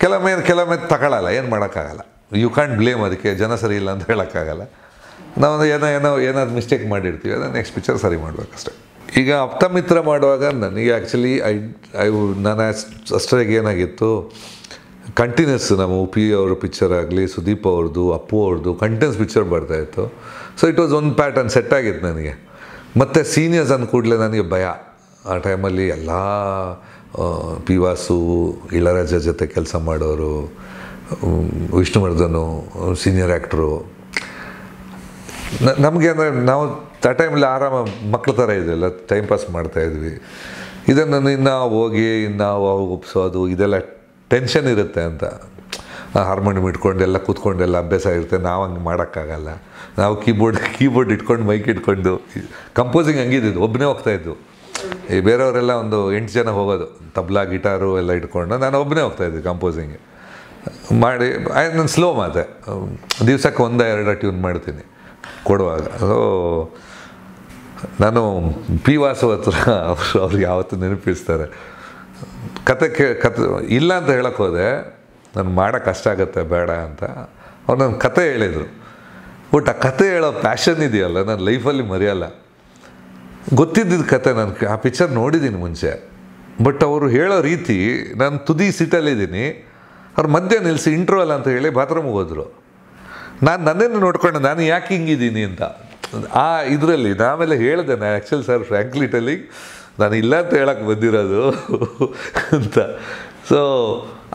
ಕೆಲವೊಮ್ಮೆ ಕೆಲವೊಮ್ಮೆ ತಗೊಳ್ಳಲ್ಲ ಏನು ಮಾಡೋಕ್ಕಾಗಲ್ಲ. ಯು ಕ್ಯಾಂಟ್ ಬ್ಲೇಮ್ ಅದಕ್ಕೆ, ಜನ ಸರಿ ಇಲ್ಲ ಅಂತ ಹೇಳೋಕ್ಕಾಗಲ್ಲ. ನಾವು ಏನೋ ಏನೋ, ಏನಾದ್ರು ಮಿಸ್ಟೇಕ್ ಮಾಡಿರ್ತೀವಿ, ಅದನ್ನು ನೆಕ್ಸ್ಟ್ ಪಿಕ್ಚರ್ ಸರಿ ಮಾಡಬೇಕಷ್ಟೆ. ಈಗ ಅಪ್ತಮಿತ್ರ ಮಾಡುವಾಗ ನನಗೆ ಆ್ಯಕ್ಚುಲಿ ಐ ಐ ನಾನು ಅಷ್ಟರಾಗಿ ಏನಾಗಿತ್ತು ಕಂಟಿನ್ಯೂಸ್ ನಮ್ಮ ಪಿ ಅವ್ರ ಪಿಕ್ಚರ್ ಆಗಲಿ, ಸುದೀಪ್ ಅವ್ರದ್ದು ಅಪ್ಪು ಅವ್ರದ್ದು ಕಂಟಿನ್ಯೂಸ್ ಪಿಕ್ಚರ್ ಬರ್ತಾಯಿತ್ತು ಸೊ ಇಟ್ ವಾಸ್ ಒಂದು ಪ್ಯಾಟರ್ನ್ ಸೆಟ್ ಆಗಿತ್ತು ನನಗೆ. ಮತ್ತು ಸೀನಿಯರ್ಸ್ ಅಂದ ಕೂಡಲೇ ನನಗೆ ಭಯ. ಆ ಟೈಮಲ್ಲಿ ಎಲ್ಲ ಪಿ ವಾಸು, ಇಳರಾಜ ಜೊತೆ ಕೆಲಸ ಮಾಡೋರು ವಿಷ್ಣುವರ್ಧನು ಸೀನಿಯರ್ ಆ್ಯಕ್ಟ್ರು ನಮಗೆ ಅಂದರೆ ನಾವು ಆ ಟೈಮಲ್ಲಿ ಆರಾಮ ಮಕ್ಕಳ ಥರ ಇದೆಲ್ಲ ಟೈಮ್ ಪಾಸ್ ಮಾಡ್ತಾಯಿದ್ವಿ ಇದನ್ನು, ಇನ್ನು ಹೋಗಿ, ಇನ್ನು ಒಪ್ಸೋದು ಇದೆಲ್ಲ ಟೆನ್ಷನ್ ಇರುತ್ತೆ ಅಂತ. ಹಾರ್ಮೋನಿಯಂ ಇಟ್ಕೊಂಡು ಎಲ್ಲ ಕೂತ್ಕೊಂಡೆಲ್ಲ ಅಭ್ಯಾಸ ಇರುತ್ತೆ. ನಾವು ಹಂಗೆ ಮಾಡೋಕ್ಕಾಗಲ್ಲ. ನಾವು ಕೀಬೋರ್ಡ್ ಕೀಬೋರ್ಡ್ ಇಟ್ಕೊಂಡು ಮೈಕ್ ಇಟ್ಕೊಂಡು. ಕಂಪೋಸಿಂಗ್ ಹಂಗಿದ್ದು ಒಬ್ಬನೇ ಹೋಗ್ತಾಯಿದ್ದು ಈ ಬೇರೆಯವರೆಲ್ಲ ಒಂದು ಎಂಟು ಜನ ಹೋಗೋದು. ತಬ್ಲಾ ಗಿಟಾರು ಎಲ್ಲ ಇಟ್ಕೊಂಡು ನಾನು ಒಬ್ಬನೇ ಹೋಗ್ತಾಯಿದ್ದೆ ಕಂಪೋಸಿಂಗ್ ಮಾಡಿ ನಾನು ಸ್ಲೋ ಮಾತೆ ದಿವ್ಸಕ್ಕೆ ಒಂದ, ಎರಡು ಟ್ಯೂನ್ ಮಾಡ್ತೀನಿ. ಕೊಡುವಾಗ. ಸೊ ನಾನು ಪಿ ವಾಸು ಹತ್ರ ಅವರು ಅವ್ರಿಗೆ ಯಾವತ್ತೂ ನೆನಪಿಸ್ತಾರೆ. ಕತೆ ಕೇ, ಕತೆ, ಇಲ್ಲ ಅಂತ ಹೇಳಕ್ಕೆ ಹೋದೆ. ನಾನು ಮಾಡೋಕೆ ಕಷ್ಟ ಆಗುತ್ತೆ, ಬೇಡ ಅಂತ. ಅವ್ರು ನನ್ನ ಕತೆ ಹೇಳಿದರು. ಬಟ್ ಆ ಕತೆ ಹೇಳೋ ಪ್ಯಾಷನ್ ಇದೆಯಲ್ಲ ನನ್ನ ಲೈಫಲ್ಲಿ ಮರೆಯಲ್ಲ. ಗೊತ್ತಿದ್ದಿದ್ದ ಕತೆ ನಾನು ಆ ಪಿಕ್ಚರ್ ನೋಡಿದ್ದೀನಿ ಮುಂಚೆ. ಬಟ್ ಅವರು ಹೇಳೋ ರೀತಿ ನಾನು ತುದಿ ಸೀಟಲ್ಲಿದ್ದೀನಿ. ಅವ್ರು ಮಧ್ಯೆ ನಿಲ್ಲಿಸಿ ಇಂಟ್ರೋಲ್ ಅಂತ ಹೇಳಿ ಬಾತ್ರೂಮ್ಗೆ ಹೋದರು. ನಾನು ನನ್ನನ್ನು ನೋಡ್ಕೊಂಡೆ, ನಾನು ಯಾಕೆ ಹಿಂಗಿದ್ದೀನಿ ಅಂತ. ಆ ಇದರಲ್ಲಿ ನಾವೆಲ್ಲ ಹೇಳಿದೆ ನಾನು ಆ್ಯಕ್ಚುಲಿ ಸರ್ ಫ್ರ್ಯಾಂಕ್ಲಿಟಲ್ಲಿ ನಾನು ಇಲ್ಲ ಅಂತ ಹೇಳಕ್ಕೆ ಬಂದಿರೋದು ಅಂತ. ಸೊ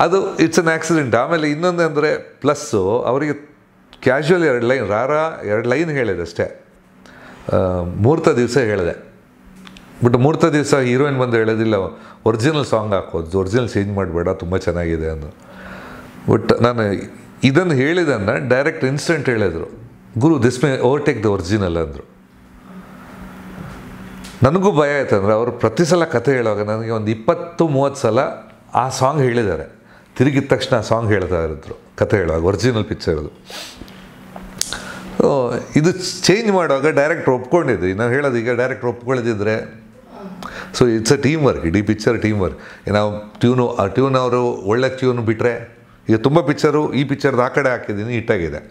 ಅದು ಇಟ್ಸ್ ಅನ್ ಆಕ್ಸಿಡೆಂಟ್ ಆಮೇಲೆ ಇನ್ನೊಂದು ಅಂದರೆ ಪ್ಲಸ್ಸು ಅವರಿಗೆ ಕ್ಯಾಶುವಲ್ ಎರಡು ಲೈನ್ ರಾರ ಎರಡು ಲೈನ್ ಹೇಳಿದೆ ಅಷ್ಟೇ. ಮೂರ್ತ ದಿವಸ ಹೇಳಿದೆ. ಬಟ್ ಮೂರ್ತ ದಿವಸ ಹೀರೋಯಿನ್ ಬಂದು ಹೇಳೋದಿಲ್ಲ. ಒರಿಜಿನಲ್ ಸಾಂಗ್ ಹಾಕೋದು ಒರಿಜಿನಲ್ ಚೇಂಜ್ ಮಾಡಬೇಡ, ತುಂಬ ಚೆನ್ನಾಗಿದೆ ಅಂದು. ಬಟ್ ನಾನು ಇದನ್ನು ಹೇಳಿದ್ದನ್ನು ಡೈರೆಕ್ಟ್ ಇನ್ಸ್ಟೆಂಟ್ ಹೇಳಿದರು. ಗುರು this may overtake the original ಅಂದರು. ನನಗೂ ಭಯ ಆಯ್ತು ಅಂದರೆ ಅವರು ಪ್ರತಿ ಸಲ ಕತೆ ಹೇಳುವಾಗ ನನಗೆ ಒಂದು ಇಪ್ಪತ್ತು ಮೂವತ್ತು ಸಲ ಆ ಸಾಂಗ್ ಹೇಳಿದ್ದಾರೆ. ತಿರುಗಿದ ತಕ್ಷಣ ಆ ಸಾಂಗ್ ಹೇಳ್ತಾ ಇರಿದ್ರು ಕತೆ ಹೇಳುವಾಗ ಒರಿಜಿನಲ್ ಪಿಕ್ಚರ್ದು ಇದು ಚೇಂಜ್ ಮಾಡುವಾಗ ಡೈರೆಕ್ಟ್ ಒಪ್ಕೊಂಡಿದ್ದು. ನಾನು ಹೇಳೋದು, ಈಗ direct ಒಪ್ಕೊಳ್ಳೋದಿದ್ರೆ so it's a team work ಇಡೀ ಪಿಕ್ಚರ್ ಟೀಮ್ ವರ್ಕ್ ನಾವು ಟ್ಯೂನು ಆ ಟ್ಯೂನ್ ಅವರು ಒಳ್ಳೆ ಟ್ಯೂನ್ ಬಿಟ್ಟರೆ ಈಗ ತುಂಬ ಪಿಕ್ಚರು ಈ ಪಿಕ್ಚರ್ದು ಆ ಕಡೆ ಹಾಕಿದ್ದೀನಿ ಹಿಟ್ಟಾಗಿದೆ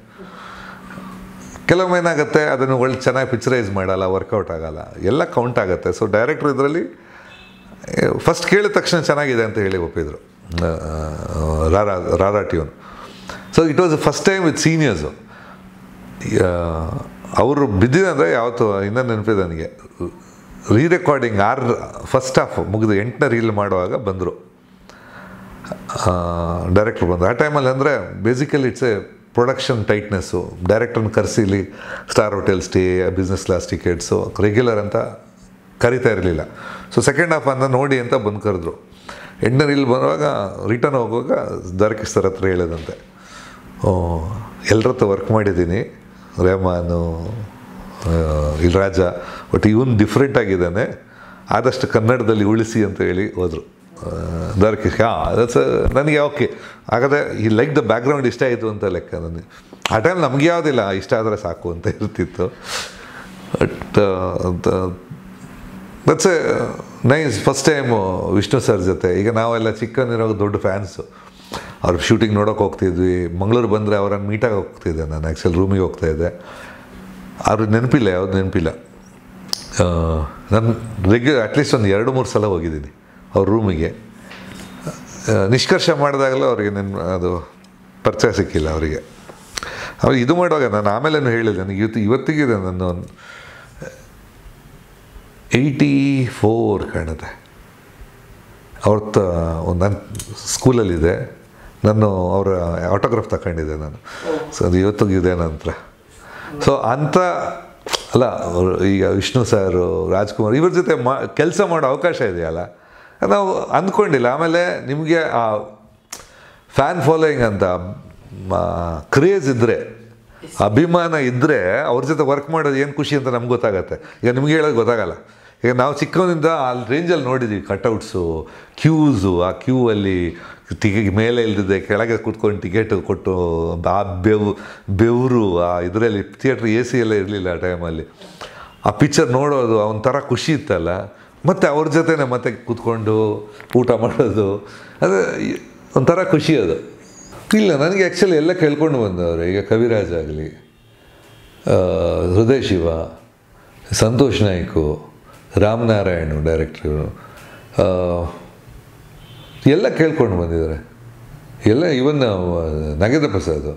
ಕೆಲವೊಮ್ಮೆ ಏನಾಗುತ್ತೆ, ಅದನ್ನು ಒಳ್ಳೆ ಚೆನ್ನಾಗಿ ಪಿಕ್ಚರೈಸ್ ಮಾಡಲ್ಲ ವರ್ಕೌಟ್ ಆಗಲ್ಲ, ಎಲ್ಲ ಕೌಂಟ್ ಆಗುತ್ತೆ. ಸೊ ಡೈರೆಕ್ಟ್ರ್ ಇದರಲ್ಲಿ ಫಸ್ಟ್ ಕೇಳಿದ ತಕ್ಷಣ ಚೆನ್ನಾಗಿದೆ ಅಂತ ಹೇಳಿ ಒಪ್ಪಿದ್ರು. ರಾರಾ ರಾರಾ tune so it was first time with seniors ಅವರು ಬಿದ್ದಿದ್ದಂದರೆ ಯಾವತ್ತು ಇನ್ನೂ ನೆನಪಿದೆ ನನಗೆ. Re recording R first half ಮುಗಿದು ಎಂಟನೇ ರೀಲ್ ಮಾಡುವಾಗ ಬಂದರು. ಡೈರೆಕ್ಟ್ರ್ ಬಂದರು. ಆ ಟೈಮಲ್ಲಿ ಅಂದರೆ basically it's a production tightness ಡೈರೆಕ್ಟರ್ನ ಕರೆಸಿಲಿ star hotel stay business class tickets regular ಅಂತ ಕರಿತಾ ಇರಲಿಲ್ಲ. ಸೊ ಸೆಕೆಂಡ್ ಹಾಫ್ ಅಂತ ನೋಡಿ ಅಂತ ಬಂದು ಕರೆದ್ರು. ಎಂಟನೇ ಇಲ್ಲಿ ಬರುವಾಗ ರಿಟರ್ನ್ ಹೋಗುವಾಗ ದ್ವಾರಕೀಶ್ ಸರ್ ಹತ್ರ ಹೇಳೋದಂತೆ ಎಲ್ಲರ ಹತ್ರ ವರ್ಕ್ ಮಾಡಿದ್ದೀನಿ ರೆಹಮಾನು ಇಲ್ರಾಜ ಬಟ್ ಇವನು ಡಿಫ್ರೆಂಟ್ ಆಗಿದ್ದಾನೆ, ಆದಷ್ಟು ಕನ್ನಡದಲ್ಲಿ ಉಳಿಸಿ ಅಂತ ಹೇಳಿ ಹೋದರು. ದ್ವಾರಕೀಶ್ ಹಾಂ ದಟ್ಸ್ ನನಗೆ ಓಕೆ ಹಾಗಾದರೆ ಈ ಲೈಕ್ ದ ಬ್ಯಾಕ್ಗ್ರೌಂಡ್ ಇಷ್ಟ ಆಯಿತು ಅಂತ ಲೆಕ್ಕ ನನಗೆ. ಆ ಟೈಮ್ ನಮಗೆ ಯಾವುದಿಲ್ಲ ಇಷ್ಟ ಆದರೆ ಸಾಕು ಅಂತ ಇರ್ತಿತ್ತು but that's a nice first time Vishnu sir ಜೊತೆ. ಈಗ ನಾವೆಲ್ಲ ಚಿಕ್ಕನಿರೋ ದೊಡ್ಡ ಫ್ಯಾನ್ಸು ಅವ್ರ ಶೂಟಿಂಗ್ ನೋಡೋಕೆ ಹೋಗ್ತಿದ್ವಿ. ಮಂಗಳೂರು ಬಂದರೆ ಅವರನ್ನು ಮೀಟಾಗಿ ಹೋಗ್ತಿದ್ದೆ ನಾನು. ಆ್ಯಕ್ಚುಲಿ ರೂಮಿಗೆ ಹೋಗ್ತಾಯಿದ್ದೆ ಅವ್ರ ನೆನಪಿಲ್ಲ, ಯಾವ್ದು ನೆನಪಿಲ್ಲ. ನಾನು ರೆಗ್ಯು ಅಟ್ಲೀಸ್ಟ್ ಒಂದು ಎರಡು ಮೂರು ಸಲ ಹೋಗಿದ್ದೀನಿ. ಅವ್ರ ರೂಮಿಗೆ. ನಿಷ್ಕರ್ಷ ಮಾಡಿದಾಗಲೂ ಅವರಿಗೆ ನಿನ್ನ ಅದು ಪರಿಚಯ ಸಿಕ್ಕಿಲ್ಲ ಅವರಿಗೆ. ಅವ್ರು ಇದು ಮಾಡುವಾಗ ನಾನು ಆಮೇಲೆ ಹೇಳಿದೆ ನನಗೆ ಇವತ್ತು, ಇವತ್ತಿಗಿದೆ ನನ್ನ ಒಂದು ಏಯ್ಟಿ ಫೋರ್ ಕಾಣುತ್ತೆ. ಅವ್ರತ್ತ ಒಂದು ನನ್ನ ಸ್ಕೂಲಲ್ಲಿದೆ. ನಾನು ಅವರ ಆಟೋಗ್ರಾಫ್ ತಗೊಂಡಿದ್ದೆ ನಾನು. ಸೊ ಅದು ಇವತ್ತಿಗಿದೆ ನನ್ನ ಹತ್ರ ಸೊ ಅಂಥ ಅಲ್ಲ ಈಗ ವಿಷ್ಣು ಸರು ರಾಜ್ಕುಮಾರ್, ಇವ್ರ ಜೊತೆ ಮಾ, ಕೆಲಸ ಮಾಡೋ ಅವಕಾಶ ಇದೆಯಲ್ಲ? ನಾವು ಅಂದ್ಕೊಂಡಿಲ್ಲ ಆಮೇಲೆ ನಿಮಗೆ ಆ ಫ್ಯಾನ್ ಫಾಲೋಯಿಂಗ್ ಅಂತ ಕ್ರೇಜ್ ಇದ್ದರೆ ಅಭಿಮಾನ ಇದ್ದರೆ ಅವ್ರ ಜೊತೆ ವರ್ಕ್ ಮಾಡೋದು ಏನು ಖುಷಿ ಅಂತ ನಮ್ಗೆ ಗೊತ್ತಾಗತ್ತೆ. ಈಗ ನಿಮಗೆ ಹೇಳೋದು ಗೊತ್ತಾಗಲ್ಲ. ಈಗ ನಾವು ಚಿಕ್ಕವನಿಂದ ಅಲ್ಲಿ ರೇಂಜಲ್ಲಿ ನೋಡಿದ್ದೀವಿ ಕಟೌಟ್ಸು ಕ್ಯೂಸು ಆ ಕ್ಯೂ ಅಲ್ಲಿ ಟಿಕೆಟ್ ಮೇಲೆ ಇಲ್ದಿದೆ ಕೆಳಗೆ ಕೂತ್ಕೊಂಡು ಟಿಕೆಟ್ ಕೊಟ್ಟು, ಆ ಬೆವ್, ಬೆವರು, ಆ ಇದರಲ್ಲಿ ಥಿಯೇಟ್ರ್ ಎ ಸಿ ಎಲ್ಲ ಇರಲಿಲ್ಲ ಆ ಟೈಮಲ್ಲಿ ಆ ಪಿಕ್ಚರ್ ನೋಡೋದು ಒಂಥರ ಖುಷಿ ಇತ್ತಲ್ಲ. ಮತ್ತು ಅವ್ರ ಜೊತೆನೆ ಮತ್ತೆ ಕೂತ್ಕೊಂಡು ಊಟ ಮಾಡೋದು. ಅದು ಒಂಥರ ಖುಷಿ ಅದು. ಇಲ್ಲ, ನನಗೆ ಆ್ಯಕ್ಚುಲಿ ಎಲ್ಲ ಕೇಳ್ಕೊಂಡು ಬಂದವರು, ಈಗ ಕವಿರಾಜ್ ಆಗಲಿ ಹೃದಯ ಶಿವ, ಸಂತೋಷ್ ನಾಯ್ಕು ರಾಮನಾರಾಯಣು ಡೈರೆಕ್ಟ್ರು ಎಲ್ಲ ಕೇಳ್ಕೊಂಡು ಬಂದಿದ್ದಾರೆ. ಎಲ್ಲ ಇವನ್ ನಗೇಂದ್ರ ಪ್ರಸಾದ್.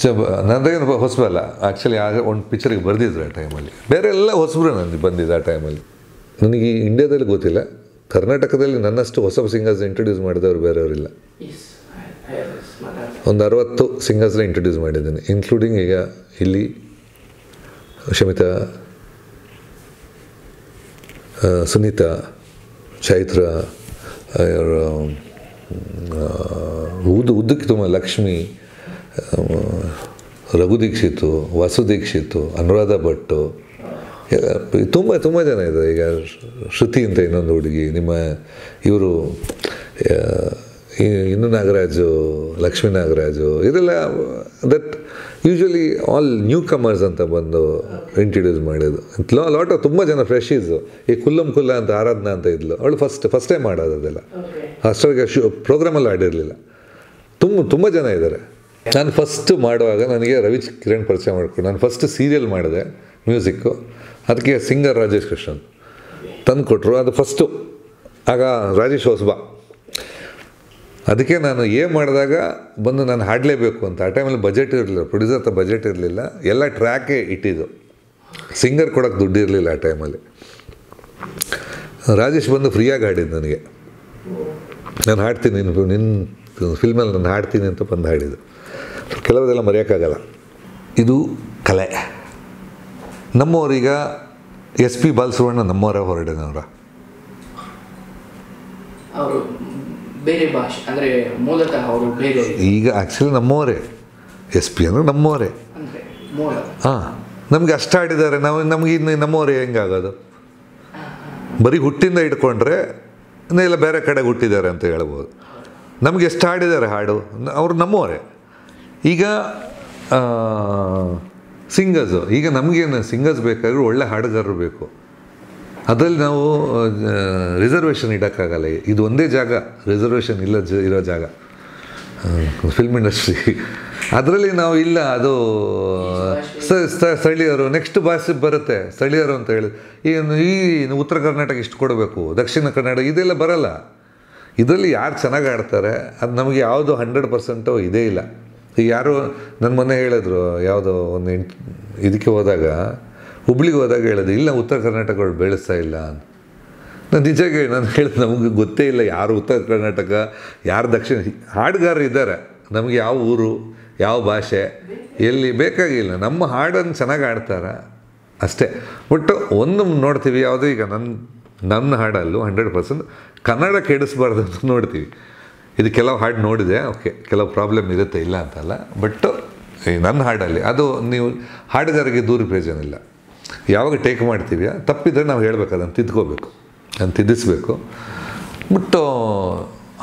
ಚ ನಗೇಂದ್ರ ಹೊಸಬಲ್ಲ. ಆ್ಯಕ್ಚುಲಿ ಆಗ ಒಂದು ಪಿಕ್ಚರಿಗೆ ಬರೆದಿದ್ರು ಆ ಟೈಮಲ್ಲಿ ಬೇರೆ ಎಲ್ಲ ಹೊಸಬ್ರು ನನಗೆ ಬಂದಿದ್ದು ಆ ಟೈಮಲ್ಲಿ ನನಗೆ ಇಂಡಿಯಾದಲ್ಲಿ ಗೊತ್ತಿಲ್ಲ ಕರ್ನಾಟಕದಲ್ಲಿ ನನ್ನಷ್ಟು ಹೊಸ ಸಿಂಗರ್ಸ್ ಇಂಟ್ರೊಡ್ಯೂಸ್ ಮಾಡಿದವರು ಬೇರೆಯವರಿಲ್ಲ. ಒಂದು ಅರವತ್ತು ಸಿಂಗರ್ಸ್ನ ಇಂಟ್ರೊಡ್ಯೂಸ್ ಮಾಡಿದ್ದೀನಿ ಇನ್ಕ್ಲೂಡಿಂಗ್ ಈಗ ಇಲ್ಲಿ ಶಮಿತಾ ಸುನೀತಾ ಚೈತ್ರ ಉದ್ದು ಉದ್ದಕ್ಕೆ ತುಂಬ ಲಕ್ಷ್ಮಿ ರಘು ದೀಕ್ಷಿತು ವಾಸು ದೀಕ್ಷಿತು ಅನುರಾಧ ಭಟ್ಟು ತುಂಬ ತುಂಬ ಜನ ಇದ್ದಾರೆ. ಈಗ ಶ್ರುತಿ ಅಂತ ಇನ್ನೊಂದು ಹುಡುಗಿ ನಿಮ್ಮ ಇವರು ಇನ್ನು ನಾಗರಾಜು ಲಕ್ಷ್ಮೀ ನಾಗರಾಜು ಇದೆಲ್ಲ that usually all newcomers ಅಂತ ಬಂದು ಇಂಟ್ರಡ್ಯೂಸ್ ಮಾಡಿದ್ದು. ಲಾಟ್ ಆಫ್ ತುಂಬ ಜನ ಫ್ರೆಶೀಸು ಈ ಕುಲ್ಲಂ ಕುಲ್ಲ ಅಂತ ಆರಾಧನಾ ಅಂತ ಇದ್ಲು. ಅವಳು ಫಸ್ಟ್ ಫಸ್ಟ್ ಟೈಮ್ ಮಾಡೋದು ಅದೆಲ್ಲ. ಅಷ್ಟೊಳಗೆ ಶೂ ಪ್ರೋಗ್ರಾಮಲ್ಲಿ ಆಡಿರಲಿಲ್ಲ. ತುಂಬ ತುಂಬ ಜನ ಇದ್ದಾರೆ. ನಾನು ಫಸ್ಟ್ ಮಾಡುವಾಗ ನನಗೆ ರವಿ ಕಿರಣ್ ಪರಿಚಯ ಮಾಡಿಕೊಂಡು ನಾನು ಫಸ್ಟ್ ಸೀರಿಯಲ್ ಮಾಡಿದೆ ಮ್ಯೂಸಿಕ್ಕು ಅದಕ್ಕೆ ಸಿಂಗರ್ ರಾಜೇಶ್ ಕೃಷ್ಣನ್ ತಂದು ಕೊಟ್ಟರು ಅದು ಫಸ್ಟು ಆಗ ರಾಜೇಶ್ ಹೊಸಬ ಅದಕ್ಕೆ ನಾನು ಏ ಮಾಡಿದಾಗ ಬಂದು ನಾನು ಹಾಡಲೇಬೇಕು ಅಂತ. ಆ ಟೈಮಲ್ಲಿ ಬಜೆಟ್ ಇರಲಿಲ್ಲ. ಪ್ರೊಡ್ಯೂಸರ್ ಹತ್ರ ಬಜೆಟ್ ಇರಲಿಲ್ಲ. ಎಲ್ಲ ಟ್ರ್ಯಾಕೇ ಇಟ್ಟಿದ್ದು. ಸಿಂಗರ್ ಕೊಡೋಕ್ಕೆ ದುಡ್ಡು ಇರಲಿಲ್ಲ ಆ ಟೈಮಲ್ಲಿ ರಾಜೇಶ್ ಬಂದು ಫ್ರೀಯಾಗಿ ಹಾಡಿದ್ದು ನನಗೆ. ನಾನು ಹಾಡ್ತೀನಿ. ನಿನ್ನ ನಿನ್ನ ಫಿಲ್ಮಲ್ಲಿ ನಾನು ಹಾಡ್ತೀನಿ ಅಂತ ಬಂದು ಹಾಡಿದ್ದು. ಕೆಲವದೆಲ್ಲ ಮರೆಯೋಕ್ಕಾಗಲ್ಲ. ಇದು ಕಲೆ. ನಮ್ಮವರೀಗ ಎಸ್ ಪಿ ಬಾಲಸುವರ್ಣ ನಮ್ಮವರ ಹೊರಡಿನವರ ಅವರು ಬೇರೆ ಭಾಷೆ ಅಂದರೆ ಮೂಲತಃ ಅವರು ಬೇರೆ ಈಗ ಆ್ಯಕ್ಚುಲಿ ನಮ್ಮವರೇ ಎಸ್ ಪಿ ಅಂದರೆ ನಮ್ಮವರೇ. ಹಾಂ ನಮಗೆ ಅಷ್ಟು ಹಾಡಿದ್ದಾರೆ ನಾವು ನಮಗೆ ಇನ್ನು ನಮ್ಮವರೇ ಹೆಂಗಾಗೋದು? ಬರೀ ಹುಟ್ಟಿಂದ ಇಟ್ಕೊಂಡ್ರೆ ಇಲ್ಲ ಬೇರೆ ಕಡೆ ಹುಟ್ಟಿದ್ದಾರೆ ಅಂತ ಹೇಳ್ಬೋದು. ನಮಗೆ ಎಷ್ಟು ಹಾಡಿದ್ದಾರೆ ಹಾಡು? ಅವ್ರು ನಮ್ಮವರೇ. ಈಗ ಸಿಂಗರ್ಸು ಈಗ ನಮಗೇನು ಸಿಂಗರ್ಸ್ ಬೇಕಾದ್ರೂ ಒಳ್ಳೆ ಹಾಡುಗಾರರು ಬೇಕು. ಅದರಲ್ಲಿ ನಾವು ರಿಸರ್ವೇಷನ್ ಇಡೋಕ್ಕಾಗಲ್ಲ. ಇದು ಒಂದೇ ಜಾಗ ರಿಸರ್ವೇಷನ್ ಇಲ್ಲ ಜ, ಇರೋ ಜಾಗ. ಫಿಲ್ಮ್ ಇಂಡಸ್ಟ್ರಿ ಅದರಲ್ಲಿ ನಾವು ಇಲ್ಲ, ಅದು ಸ್ಥಳೀಯರು ನೆಕ್ಸ್ಟ್ ಭಾಷೆ ಬರುತ್ತೆ, ಸ್ಥಳೀಯರು ಅಂತ ಹೇಳಿ. ಏನು, ಈ ಉತ್ತರ ಕರ್ನಾಟಕ ಇಷ್ಟು ಕೊಡಬೇಕು, ದಕ್ಷಿಣ ಕನ್ನಡ ಇದೆಲ್ಲ ಬರಲ್ಲ. ಇದರಲ್ಲಿ ಯಾರು ಚೆನ್ನಾಗಿ ಆಡ್ತಾರೆ ಅದು ನಮಗೆ ಯಾವುದು ಹಂಡ್ರೆಡ್ ಪರ್ಸೆಂಟು ಇದೇ ಇಲ್ಲ. ಈಗ ಯಾರು ನನ್ನ ಮೊನ್ನೆ ಹೇಳಿದ್ರು, ಯಾವುದೋ ಒಂದು ಎಂಟು ಇದಕ್ಕೆ ಹೋದಾಗ, ಹುಬ್ಳಿಗೆ ಹೋದಾಗ ಹೇಳಿದ್ರು, ಇಲ್ಲ, ಉತ್ತರ ಕರ್ನಾಟಕಗಳು ಬೆಳೆಸ್ತಾ ಇಲ್ಲ ಅಂತ. ನಾನು ನಿಜಕ್ಕೆ ನಾನು ಹೇಳಿದ ನಮಗೆ ಗೊತ್ತೇ ಇಲ್ಲ, ಯಾರು ಉತ್ತರ ಕರ್ನಾಟಕ, ಯಾರು ದಕ್ಷಿಣ ಹಾಡುಗಾರರು ಇದ್ದಾರೆ. ನಮಗೆ ಯಾವ ಊರು, ಯಾವ ಭಾಷೆ, ಎಲ್ಲಿ ಬೇಕಾಗಿಲ್ಲ. ನಮ್ಮ ಹಾಡನ್ನು ಚೆನ್ನಾಗಿ ಹಾಡ್ತಾರೆ? ಅಷ್ಟೇ. ಬಟ್ ಒಂದು ನೋಡ್ತೀವಿ, ಯಾವುದೋ ಈಗ ನನ್ನ ನನ್ನ ಹಾಡಲ್ಲೂ ಹಂಡ್ರೆಡ್ ಪರ್ಸೆಂಟ್ ಕನ್ನಡ ಕೆಡಿಸ್ಬಾರ್ದು ಅಂತ ನೋಡ್ತೀವಿ. ಇದು ಕೆಲವು ಹಾಡು ನೋಡಿದೆ, ಓಕೆ, ಕೆಲವು ಪ್ರಾಬ್ಲಮ್ ಇರುತ್ತೆ ಇಲ್ಲ ಅಂತಲ್ಲ ಬಟ್ ನನ್ನ ಹಾಡಲ್ಲಿ, ಅದು ನೀವು ಹಾಡುಗಾರರಿಗೆ ದೂರ ಪ್ರಯೋಜನ ಇಲ್ಲ. ಯಾವಾಗ ಟೇಕ್ ಮಾಡ್ತೀವಿ ತಪ್ಪಿದ್ರೆ ನಾವು ಹೇಳಬೇಕು, ಅದನ್ನು ತಿದ್ಕೋಬೇಕು, ಅದನ್ನು ತಿದ್ದಿಸ್ಬೇಕು. ಬಟ್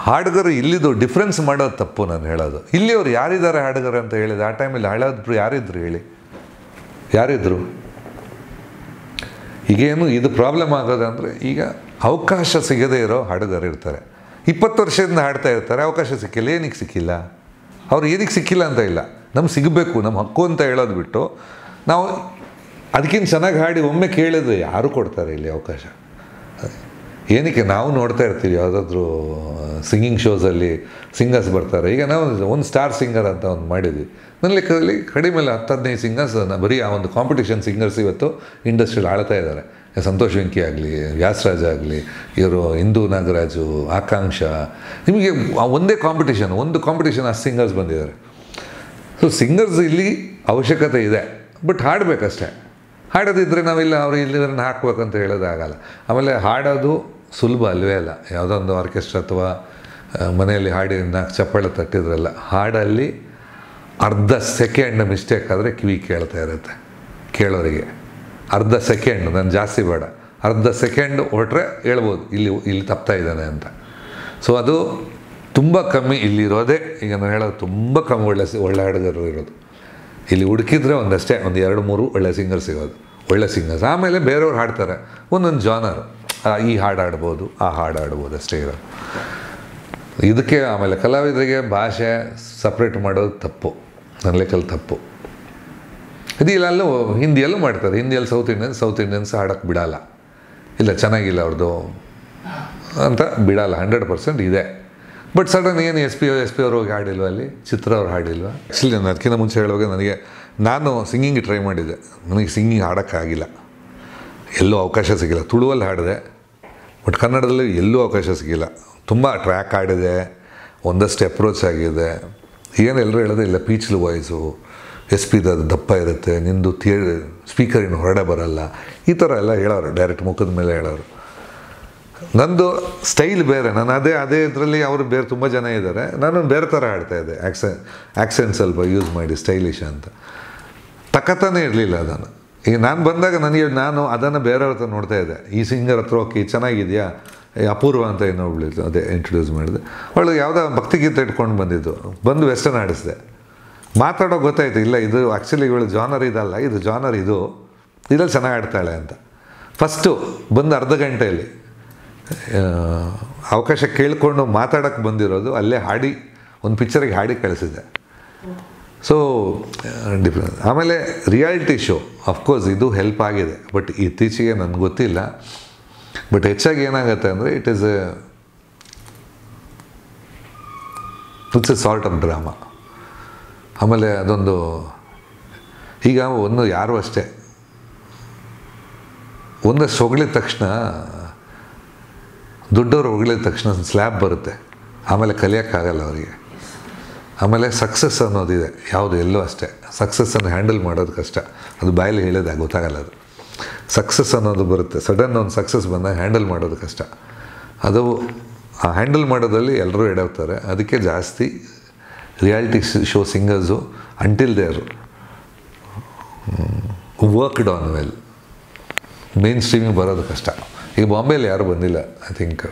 ಹಾಡುಗರು ಇಲ್ಲಿದು ಡಿಫ್ರೆನ್ಸ್ ಮಾಡೋದು ತಪ್ಪು ನಾನು ಹೇಳೋದು. ಇಲ್ಲಿಯವ್ರು ಯಾರಿದ್ದಾರೆ ಹಾಡುಗಾರ ಅಂತ ಹೇಳಿದೆ ಆ ಟೈಮಲ್ಲಿ ಹಾಳಾದ್ರು ಯಾರಿದ್ರು ಹೇಳಿ. ಯಾರಿದ್ರು? ಈಗೇನು ಇದು ಪ್ರಾಬ್ಲಮ್ ಆಗೋದಂದರೆ ಈಗ ಅವಕಾಶ ಸಿಗದೇ ಇರೋ ಹಾಡುಗಾರ ಇರ್ತಾರೆ. ಇಪ್ಪತ್ತು ವರ್ಷದಿಂದ ಹಾಡ್ತಾ ಇರ್ತಾರೆ, ಅವಕಾಶ ಸಿಕ್ಕಿಲ್ಲ, ಏನಕ್ಕೆ ಸಿಕ್ಕಿಲ್ಲ? ಅವ್ರು ಏನಕ್ಕೆ ಸಿಕ್ಕಿಲ್ಲ ಅಂತ ಇಲ್ಲ. ನಮ್ಗೆ ಸಿಗಬೇಕು ನಮ್ಮ ಹಕ್ಕು ಅಂತ ಹೇಳೋದು ಬಿಟ್ಟು ನಾವು ಅದಕ್ಕಿಂತ ಚೆನ್ನಾಗಿ ಹಾಡಿ ಒಮ್ಮೆ ಕೇಳಿದ್ರೆ ಯಾರು ಕೊಡ್ತಾರೆ ಇಲ್ಲಿ ಅವಕಾಶ? ಏನಕ್ಕೆ ನಾವು ನೋಡ್ತಾ ಇರ್ತೀವಿ, ಯಾವುದಾದ್ರೂ ಸಿಂಗಿಂಗ್ ಶೋಸಲ್ಲಿ ಸಿಂಗರ್ಸ್ ಬರ್ತಾರೆ. ಈಗ ನಾವು ಒಂದು ಸ್ಟಾರ್ ಸಿಂಗರ್ ಅಂತ ಒಂದು ಮಾಡಿದ್ವಿ. ನನ್ನ ಲೆಕ್ಕದಲ್ಲಿ ಕಡಿಮೆ ಹತ್ತು ಹದಿನೈದು ಸಿಂಗರ್ಸ್ ಬರೀ ಆ ಒಂದು ಕಾಂಪಿಟೇಷನ್ ಸಿಂಗರ್ಸ್ ಇವತ್ತು ಇಂಡಸ್ಟ್ರಿಯಲ್ಲಿ ಆಳ್ತಾ ಇದ್ದಾರೆ. ಸಂತೋಷ್ ವೆಂಕಿ ಆಗಲಿ, ವ್ಯಾಸರಾಜ ಆಗಲಿ, ಇವರು ಹಿಂದೂ ನಾಗರಾಜು, ಆಕಾಂಕ್ಷ, ನಿಮಗೆ ಒಂದೇ ಕಾಂಪಿಟೇಷನ್ ಒಂದು ಕಾಂಪಿಟೇಷನ್ ಆ ಸಿಂಗರ್ಸ್ ಬಂದಿದ್ದಾರೆ. ಸೊ ಸಿಂಗರ್ಸ್ ಇಲ್ಲಿ ಅವಶ್ಯಕತೆ ಇದೆ ಬಟ್ ಹಾಡಬೇಕಷ್ಟೇ. ಹಾಡೋದಿದ್ದರೆ ನಾವಿಲ್ಲ, ಅವ್ರು ಇಲ್ಲಿವರನ್ನು ಹಾಕ್ಬೇಕಂತ ಹೇಳೋದಾಗಲ್ಲ. ಆಮೇಲೆ ಹಾಡೋದು ಸುಲಭ ಅಲ್ವೇ ಅಲ್ಲ. ಯಾವುದೋ ಒಂದು ಆರ್ಕೆಸ್ಟ್ರಾ ಅಥವಾ ಮನೆಯಲ್ಲಿ ಹಾಡಿ ನಾಲ್ಕು ಚಪ್ಪಾಳೆ ತಟ್ಟಿದ್ರಲ್ಲ, ಹಾಡಲ್ಲಿ ಅರ್ಧ ಸೆಕೆಂಡ್ ಮಿಸ್ಟೇಕ್ ಆದರೆ ಕಿವಿ ಕೇಳ್ತಾ ಇರುತ್ತೆ, ಕೇಳೋರಿಗೆ. ಅರ್ಧ ಸೆಕೆಂಡ್, ನಾನು ಜಾಸ್ತಿ ಬೇಡ. ಅರ್ಧ ಸೆಕೆಂಡ್ ಹೊರಟ್ರೆ ಹೇಳ್ಬೋದು, ಇಲ್ಲಿ ಇಲ್ಲಿ ತಪ್ತಾ ಇದ್ದಾನೆ ಅಂತ. ಸೊ ಅದು ತುಂಬ ಕಮ್ಮಿ ಇಲ್ಲಿರೋದೇ, ಈಗ ನಾನು ಹೇಳೋದು ತುಂಬ ಕಮ್ಮಿ ಒಳ್ಳೆ ಒಳ್ಳೆ ಹಾಡುಗಾರರು ಇರೋದು. ಇಲ್ಲಿ ಹುಡುಕಿದ್ರೆ ಒಂದಷ್ಟೇ, ಒಂದು ಎರಡು, ಮೂರು ಒಳ್ಳೆ ಸಿಂಗರ್ ಸಿಗೋದು. ಒಳ್ಳೆ ಸಿಂಗರ್ಸ್. ಆಮೇಲೆ ಬೇರೆಯವ್ರು ಹಾಡ್ತಾರೆ. ಒಂದೊಂದು ಜಾನರ್. ಈ ಹಾಡು ಆಡ್ಬೋದು ಆ ಹಾಡು ಆಡ್ಬೋದು ಅಷ್ಟೇ ಇರೋದು. ಇದಕ್ಕೆ ಆಮೇಲೆ ಕಲಾವಿದರಿಗೆ ಭಾಷೆ ಸಪ್ರೇಟ್ ಮಾಡೋದು ತಪ್ಪು. ನನ್ನ ಲೆಕ್ಕಲ್ಲಿ ತಪ್ಪು. ಇಲ್ಲಲ್ಲೂ ಹಿಂದಿಯಲ್ಲೂ ಮಾಡ್ತಾರೆ. ಹಿಂದಿಯಲ್ಲಿ ಸೌತ್ ಇಂಡಿಯನ್ಸ್ ಸೌತ್ ಇಂಡಿಯನ್ಸ್ ಹಾಡೋಕ್ಕೆ ಬಿಡಲ್ಲ. ಇಲ್ಲ, ಚೆನ್ನಾಗಿಲ್ಲ ಅವ್ರದ್ದು ಅಂತ ಬಿಡಲ್ಲ. ಹಂಡ್ರೆಡ್ ಪರ್ಸೆಂಟ್ ಇದೆ. ಬಟ್ ಸಡನ್ ಏನು ಎಸ್ ಪಿ ಎಸ್ ಪಿ ಅವ್ರು ಹೋಗಿ ಹಾಡಿಲ್ವ ಅಲ್ಲಿ? ಚಿತ್ರ ಅವ್ರು ಹಾಡಿಲ್ವ ಆ್ಯಕ್ಚುಲಿ ನಾನು ಅದಕ್ಕಿಂತ ಮುಂಚೆ ಹೇಳುವಾಗ ನನಗೆ ನಾನು ಸಿಂಗಿಂಗ್ ಟ್ರೈ ಮಾಡಿದ್ದೆ. ನನಗೆ ಸಿಂಗಿಂಗ್ ಹಾಡೋಕ್ಕಾಗಿಲ್ಲ ಎಲ್ಲೂ ಅವಕಾಶ ಸಿಗಿಲ್ಲ. ತುಳುವಲ್ಲಿ ಹಾಡಿದೆ ಬಟ್ ಕನ್ನಡದಲ್ಲಿ ಎಲ್ಲೂ ಅವಕಾಶ ಸಿಗಿಲ್ಲ. ತುಂಬ ಟ್ರ್ಯಾಕ್ ಆಡಿದೆ. ಒಂದಷ್ಟು ಅಪ್ರೋಚ್ ಆಗಿದೆ. ಏನು ಎಲ್ಲರೂ ಹೇಳೋದು ಇಲ್ಲ. ಪೀಚ್ಲು ವಾಯ್ಸು ಎಸ್ ಪಿದ ದಪ್ಪ ಇರುತ್ತೆ, ನಿಂದು ಥಿಯೇ ಸ್ಪೀಕರಿನ ಹೊರಡೆ ಬರಲ್ಲ. ಈ ಥರ ಎಲ್ಲ ಹೇಳೋರು ಡೈರೆಕ್ಟ್ ಮುಖದ ಮೇಲೆ ಹೇಳೋರು. ನಂದು ಸ್ಟೈಲ್ ಬೇರೆ, ನಾನು ಅದೇ ಅದೇ ಇದರಲ್ಲಿ ಅವರು ಬೇರೆ ತುಂಬ ಜನ ಇದ್ದಾರೆ ನಾನು ಬೇರೆ ಥರ ಹಾಡ್ತಾ ಇದ್ದೆ ಆ್ಯಕ್ಸೆ ಆ್ಯಕ್ಸೆಂಟ್ ಸ್ವಲ್ಪ ಯೂಸ್ ಮಾಡಿ ಸ್ಟೈಲಿಶ್ ಅಂತ. ತಕತಾನೇ ಇರಲಿಲ್ಲ ಅದನ್ನು. ಈಗ ನಾನು ಬಂದಾಗ ನನಗೆ ನಾನು ಅದನ್ನು ಬೇರೆಯವ್ರ ಹತ್ರ ನೋಡ್ತಾ ಇದ್ದೆ. ಈ ಸಿಂಗರ್ ಹತ್ರ ಹೋಗಿ, ಚೆನ್ನಾಗಿದೆಯಾ? ಅಪೂರ್ವ ಅಂತ ಏನೋ ಅದೇ ಇಂಟ್ರೊಡ್ಯೂಸ್ ಮಾಡಿದೆ. ಅವಳು ಯಾವುದೋ ಭಕ್ತಿಗೀತೆ ಇಟ್ಕೊಂಡು ಬಂದಿದ್ದು. ಬಂದು ವೆಸ್ಟರ್ನ್ ಆಡಿಸಿದೆ. ಮಾತಾಡೋ ಗೊತ್ತಾಯಿತು, ಇಲ್ಲ, ಇದು ಆ್ಯಕ್ಚುಲಿ ಇವಳು ಜಾನರ್ ಇದಲ್ಲ, ಇದು ಜಾನರ್ ಇದು, ಇದ್ರಲ್ಲಿ ಚೆನ್ನಾಗಿ ಆಡ್ತಾಳೆ ಅಂತ. ಫಸ್ಟು ಬಂದು ಅರ್ಧ ಗಂಟೆಯಲ್ಲಿ ಅವಕಾಶ ಕೇಳಿಕೊಂಡು ಮಾತಾಡೋಕ್ಕೆ ಬಂದಿರೋದು, ಅಲ್ಲೇ ಹಾಡಿ, ಒಂದು ಪಿಕ್ಚರಿಗೆ ಹಾಡಿ ಕಳಿಸಿದೆ ಸೊ ಡಿಫ್ರೆನ್ಸ್ ಆಮೇಲೆ ರಿಯಾಲಿಟಿ ಶೋ ಅಫ್ಕೋರ್ಸ್ ಇದು ಹೆಲ್ಪ್ ಆಗಿದೆ ಬಟ್ ಇತ್ತೀಚೆಗೆ ನನಗೆ ಗೊತ್ತಿಲ್ಲ. ಬಟ್ ಹೆಚ್ಚಾಗಿ ಏನಾಗುತ್ತೆ ಅಂದರೆ it is a it's a sort of drama ಆಮೇಲೆ ಅದೊಂದು, ಈಗ ಒಂದು ಯಾರು ಅಷ್ಟೇ. ಒಂದಷ್ಟು ಸೊಗಳಿದ ತಕ್ಷಣ, ದೊಡ್ಡವರು ಹೊಗಳಿದ ತಕ್ಷಣ ಸ್ಲ್ಯಾಬ್ ಬರುತ್ತೆ. ಆಮೇಲೆ ಕಲಿಯೋಕ್ಕಾಗಲ್ಲ ಅವರಿಗೆ. ಆಮೇಲೆ ಸಕ್ಸಸ್ ಅನ್ನೋದಿದೆ. ಯಾವುದು ಎಲ್ಲೋ ಅಷ್ಟೇ. ಸಕ್ಸಸ್ಸನ್ನು ಹ್ಯಾಂಡಲ್ ಮಾಡೋದು ಕಷ್ಟ. ಅದು ಬಾಯಲ್ಲಿ ಹೇಳಿದಾಗ ಗೊತ್ತಾಗಲ್ಲ ಅದು. ಸಕ್ಸಸ್ ಅನ್ನೋದು ಬರುತ್ತೆ. ಸಡನ್ ಒಂದು ಸಕ್ಸಸ್ ಬಂದಾಗ ಹ್ಯಾಂಡಲ್ ಮಾಡೋದು ಕಷ್ಟ. ಅದು ಆ ಹ್ಯಾಂಡಲ್ ಮಾಡೋದ್ರಲ್ಲಿ ಎಲ್ಲರೂ ಎಡವ್ತಾರೆ. ಅದಕ್ಕೆ ಜಾಸ್ತಿ reality show singers until they're worked on well mainstreaming ಬರೋದು ಕಷ್ಟ. ಈಗ ಬಾಂಬೆಯಲ್ಲಿ ಯಾರು ಬಂದಿಲ್ಲ ಐ ಥಿಂಕ್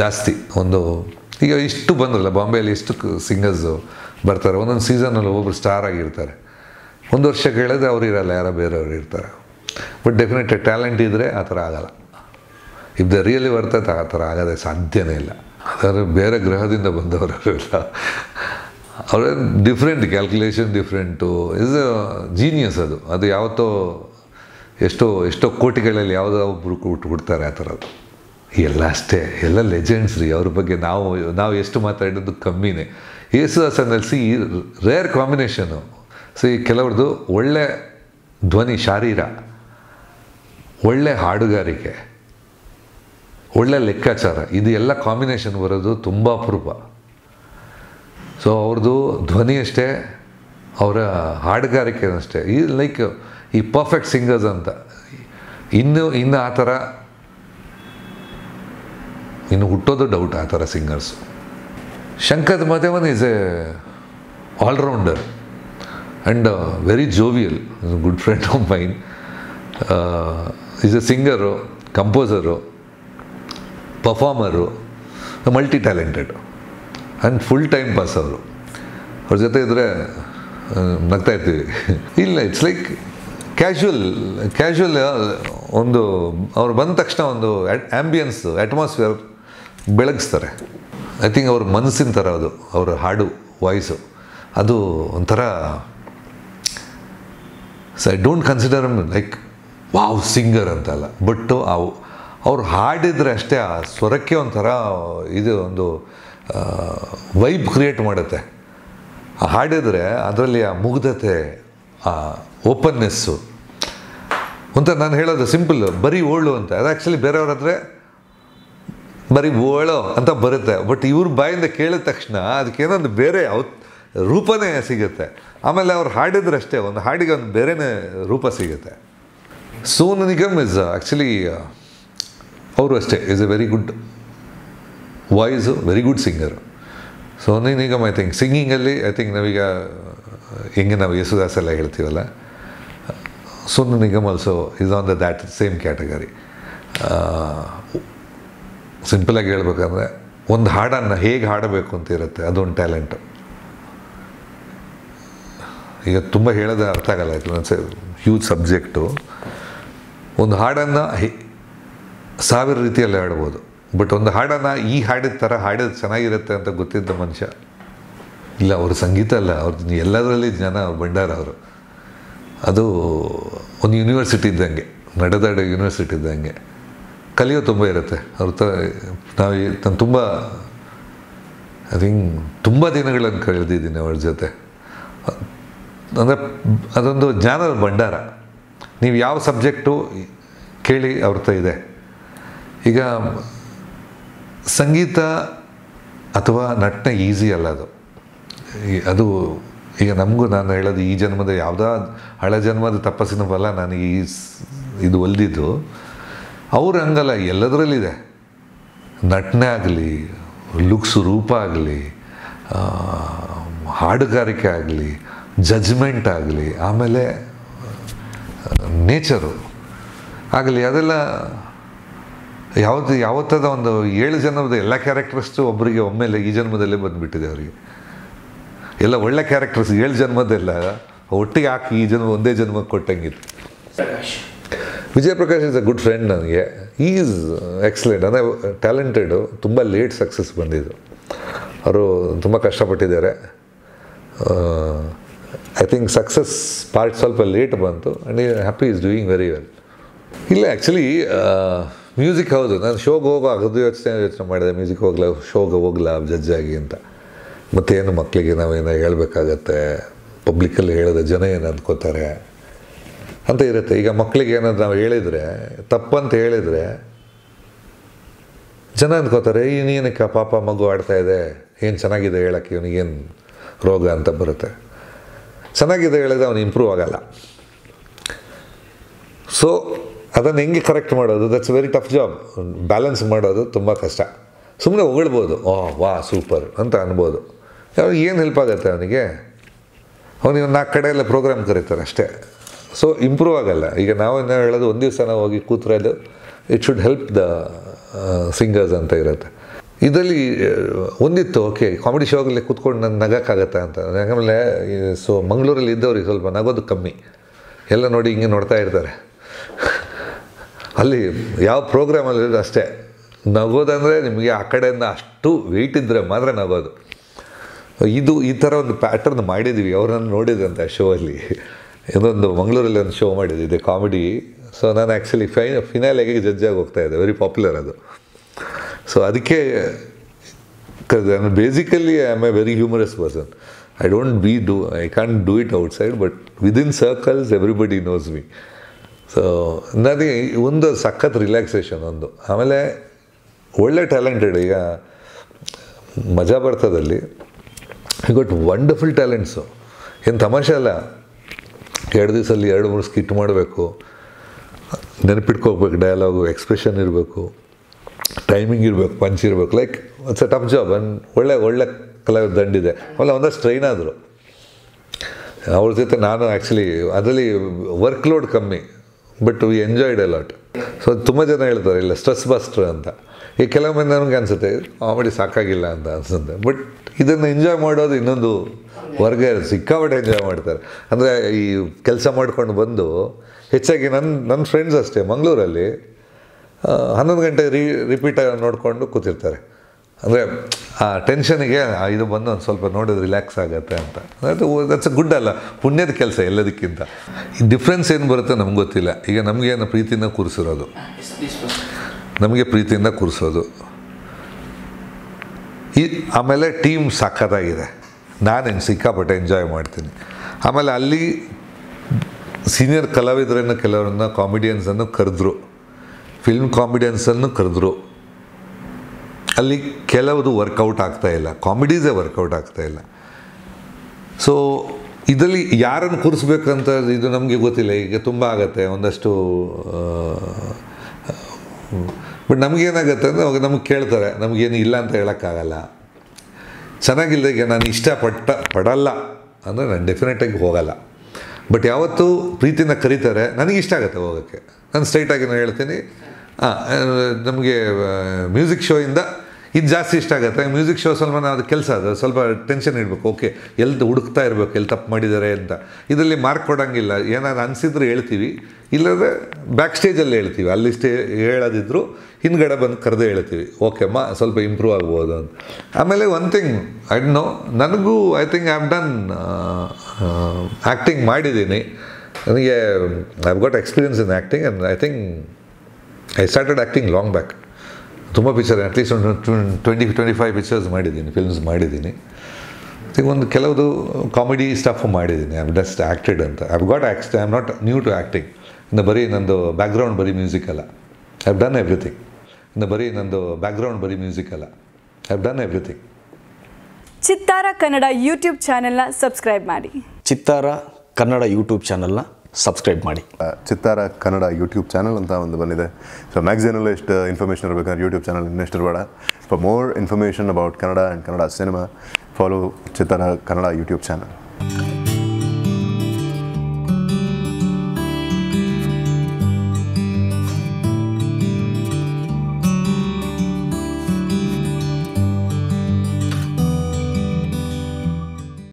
ಜಾಸ್ತಿ ಒಂದು, ಈಗ ಇಷ್ಟು ಬಂದ್ರಲ್ಲ ಬಾಂಬೆಯಲ್ಲಿ ಇಷ್ಟು ಸಿಂಗರ್ಸು ಬರ್ತಾರೆ. ಒಂದೊಂದು ಸೀಸನಲ್ಲಿ ಒಬ್ಬೊಬ್ರು ಸ್ಟಾರ್ ಆಗಿರ್ತಾರೆ. ಒಂದು ವರ್ಷ ಕೇಳಿದ್ರೆ ಅವ್ರು ಇರಲ್ಲ, ಯಾರೋ ಬೇರೆಯವ್ರು ಇರ್ತಾರೆ. ಬಟ್ ಡೆಫಿನೆಟ್ ಟ್ಯಾಲೆಂಟ್ ಇದ್ದರೆ ಆ ಥರ ಆಗಲ್ಲ. ಇಫ್ ದ ರಿಯಲಿ ಬರ್ತೈತೆ ಆ ಥರ ಆಗೋದೇ ಸಾಧ್ಯನೇ ಇಲ್ಲ. ಅದಾದ್ರೆ ಬೇರೆ ಗ್ರಹದಿಂದ ಬಂದವರೆಲ್ಲ ಅವರ different calculation different is genius ಅದು. ಅದು ಯಾವತ್ತೋ ಎಷ್ಟೋ ಎಷ್ಟೋ ಕೋಟಿಗಳಲ್ಲಿ ಯಾವುದೋ ಒಬ್ಬರು ಕೊಟ್ಟು ಕೊಡ್ತಾರೆ ಆ ಥರದ್ದು. ಎಲ್ಲ ಅಷ್ಟೇ, ಎಲ್ಲ ಲೆಜೆಂಡ್ಸ್ ರೀ. ಅವ್ರ ಬಗ್ಗೆ ನಾವು ನಾವು ಎಷ್ಟು ಮಾತಾಡೋದು ಕಮ್ಮಿನೇ. ಯೇಸುದಾಸನಲ್ಲಿ ಸಿ ರೇರ್ ಕಾಂಬಿನೇಷನು ಸಿ, ಕೆಲವ್ರದ್ದು ಒಳ್ಳೆ ಧ್ವನಿ, ಶಾರೀರ. ಒಳ್ಳೆ ಹಾಡುಗಾರಿಕೆ. ಒಳ್ಳೆ ಲೆಕ್ಕಾಚಾರ. ಇದು ಎಲ್ಲ ಕಾಂಬಿನೇಷನ್ ಬರೋದು ತುಂಬ ಅಪರೂಪ. ಸೊ ಅವ್ರದ್ದು ಧ್ವನಿ ಅಷ್ಟೇ, ಅವರ ಹಾಡುಗಾರಿಕೆ ಅಷ್ಟೇ. ಈ ಲೈಕ್ ಈ ಪರ್ಫೆಕ್ಟ್ ಸಿಂಗರ್ಸ್ ಅಂತ. ಇನ್ನು ಇನ್ನು ಆ ಥರ, ಇನ್ನು ಹುಟ್ಟೋದು ಡೌಟ್ ಆ ಥರ singers Shankar Mahadevan is a allrounder and very jovial good friend of mine is a singer composer performer multi talented and full time pass ಅವರು. ಅವ್ರ ಜೊತೆ ಇದ್ದರೆ ನಗ್ತಾ ಇರ್ತೀವಿ. ಇಲ್ಲ ಇಟ್ಸ್ ಲೈಕ್ ಕ್ಯಾಶುವಲ್ ಕ್ಯಾಶುವಲ್ ಒಂದು, ಅವ್ರು ಬಂದ ತಕ್ಷಣ ಒಂದು ಆ್ಯಂಬಿಯನ್ಸ್ ಅಟ್ಮಾಸ್ಫಿಯರ್ ಬೆಳಗಿಸ್ತಾರೆ. ಐ ಥಿಂಕ್ ಅವ್ರ ಮನಸ್ಸಿನ ಥರ ಅದು, ಅವರ ಹಾಡು ವಾಯ್ಸು ಅದು ಒಂಥರ so I don't consider like wow singer ಅಂತಲ್ಲ. ಬಟ್ ಅವು ಅವ್ರು ಹಾಡಿದರೆ ಅಷ್ಟೇ ಆ ಸ್ವರಕ್ಕೆ ಒಂಥರ, ಇದು ಒಂದು ವೈಬ್ ಕ್ರಿಯೇಟ್ ಮಾಡುತ್ತೆ. ಹಾಡಿದರೆ ಅದರಲ್ಲಿ ಆ ಮುಗ್ಧತೆ, ಆ ಓಪನ್ನೆಸ್ಸು ಅಂತ ನಾನು ಹೇಳೋದು ಸಿಂಪಲ್, ಬರೀ ಓಳು ಅಂತ. ಅದು ಆ್ಯಕ್ಚುಲಿ ಬೇರೆಯವ್ರ ಹತ್ರ ಬರೀ ಓಳೋ ಅಂತ ಬರುತ್ತೆ. ಬಟ್ ಇವ್ರ ಬಾಯಿಂದ ಕೇಳಿದ ತಕ್ಷಣ ಅದಕ್ಕೇನೊಂದು ಬೇರೆ ಅವ್ ರೂಪನೇ ಸಿಗುತ್ತೆ. ಆಮೇಲೆ ಅವ್ರು ಹಾಡಿದ್ರೆ ಅಷ್ಟೇ ಒಂದು ಹಾಡಿಗೆ ಒಂದು ಬೇರೆನೇ ರೂಪ ಸಿಗುತ್ತೆ. ಸೋನು ನಿಗಮ್ ಇಸ್ ಆ್ಯಕ್ಚುಲಿ ಅವರು ಅಷ್ಟೇ is a very good voice very good singer ನೀನು ನಿಗಮ್ ಐ ಥಿಂಕ್ ಸಿಂಗಿಂಗಲ್ಲಿ ಐ ಥಿಂಕ್ ನಾವೀಗ ಹೆಂಗೆ ನಾವು ಯೇಸುದಾಸ್ ಎಲ್ಲ ಹೇಳ್ತೀವಲ್ಲ? Sonu Nigam also is on the that same category ಸಿಂಪಲಾಗಿ ಹೇಳ್ಬೇಕಂದ್ರೆ ಒಂದು ಹಾಡನ್ನು ಹೇಗೆ ಹಾಡಬೇಕು ಅಂತ ಇರುತ್ತೆ, ಅದೊಂದು ಟ್ಯಾಲೆಂಟು ಈಗ ತುಂಬ ಹೇಳೋದು ಅರ್ಥ ಆಗಲ್ಲ ಯಾಕಂದ್ರೆ ಹ್ಯೂಜ್ ಸಬ್ಜೆಕ್ಟು ಒಂದು ಹಾಡನ್ನು ಸಾವಿರ ರೀತಿಯಲ್ಲಿ ಹಾಡ್ಬೋದು. ಬಟ್ ಒಂದು ಹಾಡನ್ನು ಈ ಹಾಡಿದ ಥರ ಹಾಡಿದ್ರೆ ಚೆನ್ನಾಗಿರುತ್ತೆ ಅಂತ ಗೊತ್ತಿದ್ದ ಮನುಷ್ಯ. ಇಲ್ಲ, ಅವ್ರ ಸಂಗೀತ ಅಲ್ಲ. ಅವ್ರ ಎಲ್ಲದರಲ್ಲಿ ಜನ ಅವ್ರ ಭಂಡಾರ ಅವರು. ಅದು ಒಂದು ಯೂನಿವರ್ಸಿಟಿ ಇದ್ದಂಗೆ, ನಡೆದಾಡ ಯೂನಿವರ್ಸಿಟಿ ಇದ್ದಂಗೆ. ಕಲಿಯೋ ತುಂಬ ಇರುತ್ತೆ. ಅವ್ರ ತ, ನಾವು ನಾನು ತುಂಬ ಐ ಥಿಂಕ್ ತುಂಬ ದಿನಗಳನ್ನು ಕಳೆದಿದ್ದೀನಿ ಅವ್ರ ಜೊತೆ. ಅಂದರೆ ಅದೊಂದು ಜ್ಞಾನದ ಭಂಡಾರ. ನೀವು ಯಾವ ಸಬ್ಜೆಕ್ಟು ಕೇಳಿ ಅವ್ರ ಇದೆ. ಈಗ ಸಂಗೀತ ಅಥವಾ ನಟನೆ ಈಸಿ ಅಲ್ಲ ಅದು. ಅದು ಈಗ ನಮಗೂ ನಾನು ಹೇಳೋದು ಈ ಜನ್ಮದ ಯಾವುದೋ ಹಳೆ ಜನ್ಮದ ತಪಸ್ಸಿನ ಫಲ ನನಗೆ ಈ ಇದು ಒಲ್ದಿದ್ದು. ಅವ್ರು ಹಂಗಲ್ಲ, ಎಲ್ಲದರಲ್ಲಿದೆ. ನಟನೆ ಆಗಲಿ, ಲುಕ್ಸ್ ರೂಪ ಆಗಲಿ ಹಾಡುಗಾರಿಕೆ ಆಗಲಿ ಜಜ್ಮೆಂಟ್ ಆಗಲಿ, ಆಮೇಲೆ ನೇಚರು ಆಗಲಿ, ಅದೆಲ್ಲ ಯಾವತ್ತು ಯಾವತ್ತದ ಒಂದು ಏಳು ಜನ್ಮದ ಎಲ್ಲ ಕ್ಯಾರೆಕ್ಟರ್ಸ್ಟು ಒಬ್ಬರಿಗೆ ಒಮ್ಮೆಲೆ ಈ ಜನ್ಮದಲ್ಲೇ ಬಂದುಬಿಟ್ಟಿದೆ ಅವರಿಗೆ. ಎಲ್ಲ ಒಳ್ಳೆ ಕ್ಯಾರೆಕ್ಟರ್ಸ್ ಏಳು ಜನ್ಮದೆಲ್ಲ ಒಟ್ಟಿಗೆ ಹಾಕಿ ಈ ಜನ್ಮ, ಒಂದೇ ಜನ್ಮಕ್ಕೆ ಕೊಟ್ಟಂಗಿತ್ತು Vijay Prakash is a good friend ನನಗೆ ಈಸ್ ಎಕ್ಸಲೆಂಟ್ ಅಂದರೆ ಟ್ಯಾಲೆಂಟೆಡು ತುಂಬ ಲೇಟ್ ಸಕ್ಸಸ್ ಬಂದಿದ್ದು. ಅವರು ತುಂಬ ಕಷ್ಟಪಟ್ಟಿದ್ದಾರೆ. ಐ ಥಿಂಕ್ ಸಕ್ಸಸ್ ಪಾರ್ಟ್ ಸ್ವಲ್ಪ ಲೇಟ್ ಬಂತು. And happy is doing very well ಇಲ್ಲ ಆ್ಯಕ್ಚುಲಿ ಮ್ಯೂಸಿಕ್ ಹೌದು. ನಾನು ಶೋಗೆ ಹೋಗುವಾಗ ಅದು ಯೋಚನೆ ಯೋಚನೆ ಮಾಡಿದೆ. ಮ್ಯೂಸಿಕ್ ಹೋಗ್ಲ, ಶೋಗೆ ಹೋಗ್ಲಾ ಜಜ್ಜಾಗಿ ಅಂತ. ಮತ್ತೇನು ಮಕ್ಕಳಿಗೆ ನಾವೇನೋ ಹೇಳಬೇಕಾಗತ್ತೆ? ಪಬ್ಲಿಕಲ್ಲಿ ಹೇಳಿದ್ರೆ ಜನ ಏನು ಅಂದ್ಕೋತಾರೆ ಅಂತ ಇರುತ್ತೆ. ಈಗ ಮಕ್ಕಳಿಗೆ ಏನಾದ್ರು ನಾವು ಹೇಳಿದರೆ, ತಪ್ಪಂತ ಹೇಳಿದರೆ, ಜನ ಅಂದ್ಕೋತಾರೆ ಇನ್ನೇನಕ್ಕೆ ಪಾಪ ಮಗು ಆಡ್ತಾ ಇದೆ? ಏನು ಚೆನ್ನಾಗಿದೆ ಹೇಳೋಕ್ಕೆ? ಇವನಿಗೇನು ರೋಗ ಅಂತ ಬರುತ್ತೆ. ಚೆನ್ನಾಗಿದೆ ಹೇಳಿದ್ರೆ ಅವನು ಇಂಪ್ರೂವ್ ಆಗಲ್ಲ. ಸೊ ಅದನ್ನು ಹೆಂಗೆ ಕರೆಕ್ಟ್ ಮಾಡೋದು? That's very tough job balance ಮಾಡೋದು ತುಂಬ ಕಷ್ಟ. ಸುಮ್ಮನೆ ಹೊಗಳ್ಬೋದು. ಓ, ವಾ ಸೂಪರ್ ಅಂತ ಅನ್ಬೋದು. ಯಾವಾಗ ಏನು ಹೆಲ್ಪ್ ಆಗುತ್ತೆ ಅವನಿಗೆ? ಅವನಿಗೆ ನಾಲ್ಕು ಕಡೆ ಪ್ರೋಗ್ರಾಮ್ ಕರೀತಾರೆ ಅಷ್ಟೇ. ಸೊ ಇಂಪ್ರೂವ್ ಆಗಲ್ಲ. ಈಗ ನಾವು ಏನು ಹೇಳೋದು ಒಂದು ದಿವಸ ನಾವು ಹೋಗಿ ಕೂತ್ರೆದು it should help the singers ಅಂತ ಇರುತ್ತೆ. ಇದರಲ್ಲಿ ಒಂದಿತ್ತು ಓಕೆ ಕಾಮಿಡಿ ಶೋಗಲ್ಲಿ ಕೂತ್ಕೊಂಡು ನನ್ನ ನಗೋಕ್ಕಾಗತ್ತಾ ಅಂತ. ಯಾಕಂದರೆ ಸೊ ಮಂಗಳೂರಲ್ಲಿ ಇದ್ದವ್ರಿಗೆ ಸ್ವಲ್ಪ ನಗೋದು ಕಮ್ಮಿ. ಎಲ್ಲ ನೋಡಿ ಹಿಂಗೆ ನೋಡ್ತಾ ಇರ್ತಾರೆ. ಅಲ್ಲಿ ಯಾವ ಪ್ರೋಗ್ರಾಮಲ್ಲಿ ಅಷ್ಟೇ. ನಗೋದಂದರೆ ನಿಮಗೆ ಆ ಕಡೆಯಿಂದ ಅಷ್ಟು ವೆಯ್ಟ್ ಇದ್ದರೆ ಮಾತ್ರ ನಗೋದು ಇದು ಈ ಥರ ಒಂದು ಪ್ಯಾಟರ್ನ್ ಮಾಡಿದ್ವಿ. ಅವರನ್ನು ನೋಡಿದಂತೆ ಶೋ ಅಲ್ಲಿ. ಇನ್ನೊಂದು ಮಂಗಳೂರಲ್ಲಿ ಒಂದು ಶೋ ಮಾಡಿದ್ದೆ ಕಾಮಿಡಿ ಸೊ ನಾನು ಆ್ಯಕ್ಚುಲಿ ಫೈ ಫಿನಾಲೆಗೆ ಜಡ್ಜಾಗಿ ಹೋಗ್ತಾ ಇದ್ದೆ. ವೆರಿ ಪಾಪ್ಯುಲರ್ ಅದು. ಸೊ ಅದಕ್ಕೆ basically I am a very humorous person I don't be do I can do it outside but within circles everybody knows me so ನದಿ ಒಂದು ಸಖತ್ ರಿಲ್ಯಾಕ್ಸೇಷನ್ ಒಂದು. ಆಮೇಲೆ ಒಳ್ಳೆ ಟ್ಯಾಲೆಂಟೆಡ್ ಈಗ ಮಜಾ ಬರ್ತದಲ್ಲಿ ಐ ಗೋಟ್ ವಂಡರ್ಫುಲ್ ಟ್ಯಾಲೆಂಟ್ಸು ಏನು ತಮಾಷೆ ಅಲ್ಲ, ಎರಡು ದಿವಸಲ್ಲಿ ಎರಡು ಮೂರು ಸ್ಕಿಟ್ ಮಾಡಬೇಕು ನೆನಪಿಟ್ಕೋಬೇಕು ಡಯಲಾಗು ಎಕ್ಸ್ಪ್ರೆಷನ್ ಇರಬೇಕು ಟೈಮಿಂಗ್ ಇರಬೇಕು ಪಂಚ್ ಇರಬೇಕು like it's a tough job ಒಂದು ಒಳ್ಳೆ ಒಳ್ಳೆ ಕಲಾವಿದ ದಂಡಿದೆ ಆಮೇಲೆ ಒಂದಷ್ಟು ಟ್ರೈನ್ ಆದರು. ಅವ್ರ ಜೊತೆ ನಾನು ಆ್ಯಕ್ಚುಲಿ ಅದರಲ್ಲಿ ವರ್ಕ್ ಲೋಡ್ ಕಮ್ಮಿ. But we enjoyed a lot so ತುಂಬ ಜನ ಹೇಳ್ತಾರೆ, ಇಲ್ಲ ಸ್ಟ್ರೆಸ್ ಬಸ್ಟ್ರ್ ಅಂತ. ಈ ಕೆಲವೊಮ್ಮೆ ನನಗೆ ಅನಿಸುತ್ತೆ, ಕಾಮಿಡಿ ಸಾಕಾಗಿಲ್ಲ ಅಂತ ಅನಿಸುತ್ತೆ. ಬಟ್ ಇದನ್ನು ಎಂಜಾಯ್ ಮಾಡೋದು ಇನ್ನೊಂದು ವರ್ಗ ಸಿಕ್ಕಾಪಟ್ಟೆ ಎಂಜಾಯ್ ಮಾಡ್ತಾರೆ. ಅಂದರೆ ಈ ಕೆಲಸ ಮಾಡ್ಕೊಂಡು ಬಂದು, ಹೆಚ್ಚಾಗಿ ನನ್ನ ನನ್ನ ಫ್ರೆಂಡ್ಸ್ ಅಷ್ಟೇ, ಮಂಗಳೂರಲ್ಲಿ ಹನ್ನೊಂದು ಗಂಟೆ ರಿಪೀಟ್ ನೋಡಿಕೊಂಡು ಕೂತಿರ್ತಾರೆ. ಅಂದರೆ ಆ ಟೆನ್ಷನಿಗೆ ಇದು ಬಂದು ಒಂದು ಸ್ವಲ್ಪ ನೋಡಿದ್ರೆ ರಿಲ್ಯಾಕ್ಸ್ ಆಗುತ್ತೆ ಅಂತ. ಅದು ದಟ್ಸ್ ಅ ಗುಡ್ ಅಲ್ಲ, ಪುಣ್ಯದ ಕೆಲಸ ಎಲ್ಲದಕ್ಕಿಂತ. ಈ ಡಿಫ್ರೆನ್ಸ್ ಏನು ಬರುತ್ತೆ ನಮ್ಗೆ ಗೊತ್ತಿಲ್ಲ. ಈಗ ನಮಗೇನು ಪ್ರೀತಿಯಿಂದ ಕೂರಿಸಿರೋದು? ನಮಗೆ ಪ್ರೀತಿಯಿಂದ ಕೂರಿಸೋದು. ಈ, ಆಮೇಲೆ ಟೀಮ್ ಸಾಕತ್ತಾಗಿದೆ ನಾನು ಹೆಂಗೆ ಸಿಕ್ಕಾಪಟ್ಟೆ ಎಂಜಾಯ್ ಮಾಡ್ತೀನಿ. ಆಮೇಲೆ ಅಲ್ಲಿ ಸೀನಿಯರ್ ಕಲಾವಿದರನ್ನು, ಕೆಲವರನ್ನ ಕಾಮಿಡಿಯನ್ಸನ್ನು ಕರೆದ್ರು. ಫಿಲ್ಮ್ ಕಾಮಿಡಿಯನ್ಸನ್ನು ಕರೆದ್ರು. ಅಲ್ಲಿ ಕೆಲವುದು ವರ್ಕೌಟ್ ಆಗ್ತಾ ಇಲ್ಲ. ಕಾಮಿಡೀಸೇ ವರ್ಕೌಟ್ ಆಗ್ತಾ ಇಲ್ಲ. ಸೊ ಇದರಲ್ಲಿ ಯಾರನ್ನು ಕೂರಿಸ್ಬೇಕಂತ ಇದು ನಮಗೆ ಗೊತ್ತಿಲ್ಲ. ಈಗ ತುಂಬ ಆಗತ್ತೆ, ಒಂದಷ್ಟು ಬಟ್ ನಮಗೇನಾಗತ್ತೆ ಅಂದರೆ ಅವಾಗ ನಮಗೆ ಕೇಳ್ತಾರೆ, ನಮಗೇನು ಇಲ್ಲ ಅಂತ ಹೇಳೋಕ್ಕಾಗಲ್ಲ. ಚೆನ್ನಾಗಿಲ್ಲದಾಗೆ ನಾನು ಇಷ್ಟಪಟ್ಟ, ಪಡಲ್ಲ ಅಂದರೆ ನಾನು ಡೆಫಿನೆಟಾಗಿ ಹೋಗಲ್ಲ. ಬಟ್ ಯಾವತ್ತೂ ಪ್ರೀತಿನ ಕರೀತಾರೆ, ನನಗೆ ಇಷ್ಟ ಆಗುತ್ತೆ ಹೋಗೋಕ್ಕೆ. ನಾನು ಸ್ಟ್ರೈಟಾಗಿ ನಾನು ಹೇಳ್ತೀನಿ ಹಾಂ ನಮಗೆ ಮ್ಯೂಸಿಕ್ ಶೋಯಿಂದ ಇದು ಜಾಸ್ತಿ ಇಷ್ಟ ಆಗುತ್ತೆ. ಮ್ಯೂಸಿಕ್ ಶೋ ಸ್ವಲ್ಪ ನಾವು ಅದು ಕೆಲಸ ಅದು, ಸ್ವಲ್ಪ ಟೆನ್ಷನ್ ಇಡಬೇಕು. ಓಕೆ ಎಲ್ಲಿ ಹುಡುಕ್ತಾ ಇರಬೇಕು ಎಲ್ಲಿ ತಪ್ಪು ಮಾಡಿದ್ದಾರೆ ಅಂತ. ಇದರಲ್ಲಿ ಮಾರ್ಕ್ ಕೊಡೋಂಗಿಲ್ಲ. ಏನಾದ್ರು ಅನಿಸಿದ್ರೆ ಹೇಳ್ತೀವಿ. ಇಲ್ಲದ್ರೆ ಬ್ಯಾಕ್ ಸ್ಟೇಜಲ್ಲಿ ಹೇಳ್ತೀವಿ. ಅಲ್ಲಿ ಸ್ಟೇ ಹೇಳೋದಿದ್ರು ಹಿಂದ್ಗಡೆ ಬಂದು ಕರೆದೇ ಹೇಳ್ತೀವಿ. ಓಕೆ ಅಮ್ಮ ಸ್ವಲ್ಪ ಇಂಪ್ರೂವ್ ಆಗ್ಬೋದು ಅಂತ. ಆಮೇಲೆ ಒನ್ ಥಿಂಗ್ ಐ ನೋ ನನಗೂ I think I have done acting ಮಾಡಿದ್ದೀನಿ. ನನಗೆ I got experience in acting and I think I started acting long back ತುಂಬ ಪಿಕ್ಚರ್ ಅಟ್ಲೀಸ್ಟ್ ಒಂದು ಟ್ವೆಂಟಿ ಟ್ವೆಂಟಿ ಫೈವ್ ಪಿಕ್ಚರ್ಸ್ ಮಾಡಿದ್ದೀನಿ ಫಿಲ್ಮ್ಸ್ ಮಾಡಿದ್ದೀನಿ. ಈಗ ಒಂದು ಕೆಲವುದು ಕಾಮಿಡಿ ಸ್ಟಫ್ ಮಾಡಿದ್ದೀನಿ. ಐ ಜಸ್ಟ್ ಆ್ಯಕ್ಟೆಡ್ ಅಂತ. I got act I am not new to acting ಇನ್ನು ಬರೀ ನಂದು ಬ್ಯಾಕ್ಗ್ರೌಂಡ್ ಬರೀ ಮ್ಯೂಸಿಕ್ ಅಲ್ಲ. ಐ ಹ್ಯಾವ್ ಡನ್ ಎವ್ರಿಥಿಂಗ್ ಇನ್ನು ಬರೀ ನಂದು ಬ್ಯಾಕ್ಗ್ರೌಂಡ್ ಬರೀ ಮ್ಯೂಸಿಕ್ ಅಲ್ಲ. ಐ ಹ್ಯಾವ್ ಡನ್ ಎವ್ರಿಥಿಂಗ್ ಚಿತ್ತಾರ ಕನ್ನಡ ಯೂಟ್ಯೂಬ್ ಚಾನೆಲ್ನ ಸಬ್ಸ್ಕ್ರೈಬ್ ಮಾಡಿ. ಚಿತ್ತಾರ ಕನ್ನಡ ಯೂಟ್ಯೂಬ್ ಚಾನಲ್ನ ಸಬ್ಸ್ಕ್ರೈಬ್ ಮಾಡಿ. ಚಿತ್ತಾರ ಕನ್ನಡ ಯೂಟ್ಯೂಬ್ ಚಾನಲ್ ಅಂತ ಒಂದು ಬಂದಿದೆ. ಸೊ ಮ್ಯಾಗ್ಝಿನಲ್ಲಿ ಎಷ್ಟು ಇನ್ಫಾರ್ಮೇಷನ್ ಇರಬೇಕಂದ್ರೆ ಯೂಟ್ಯೂಬ್ ಚಾನಲ್ ಇನ್ನೆಷ್ಟು ಇರಬೇಡ. For more information about Kannada and Kannada cinema follow Chittara Kannada YouTube channel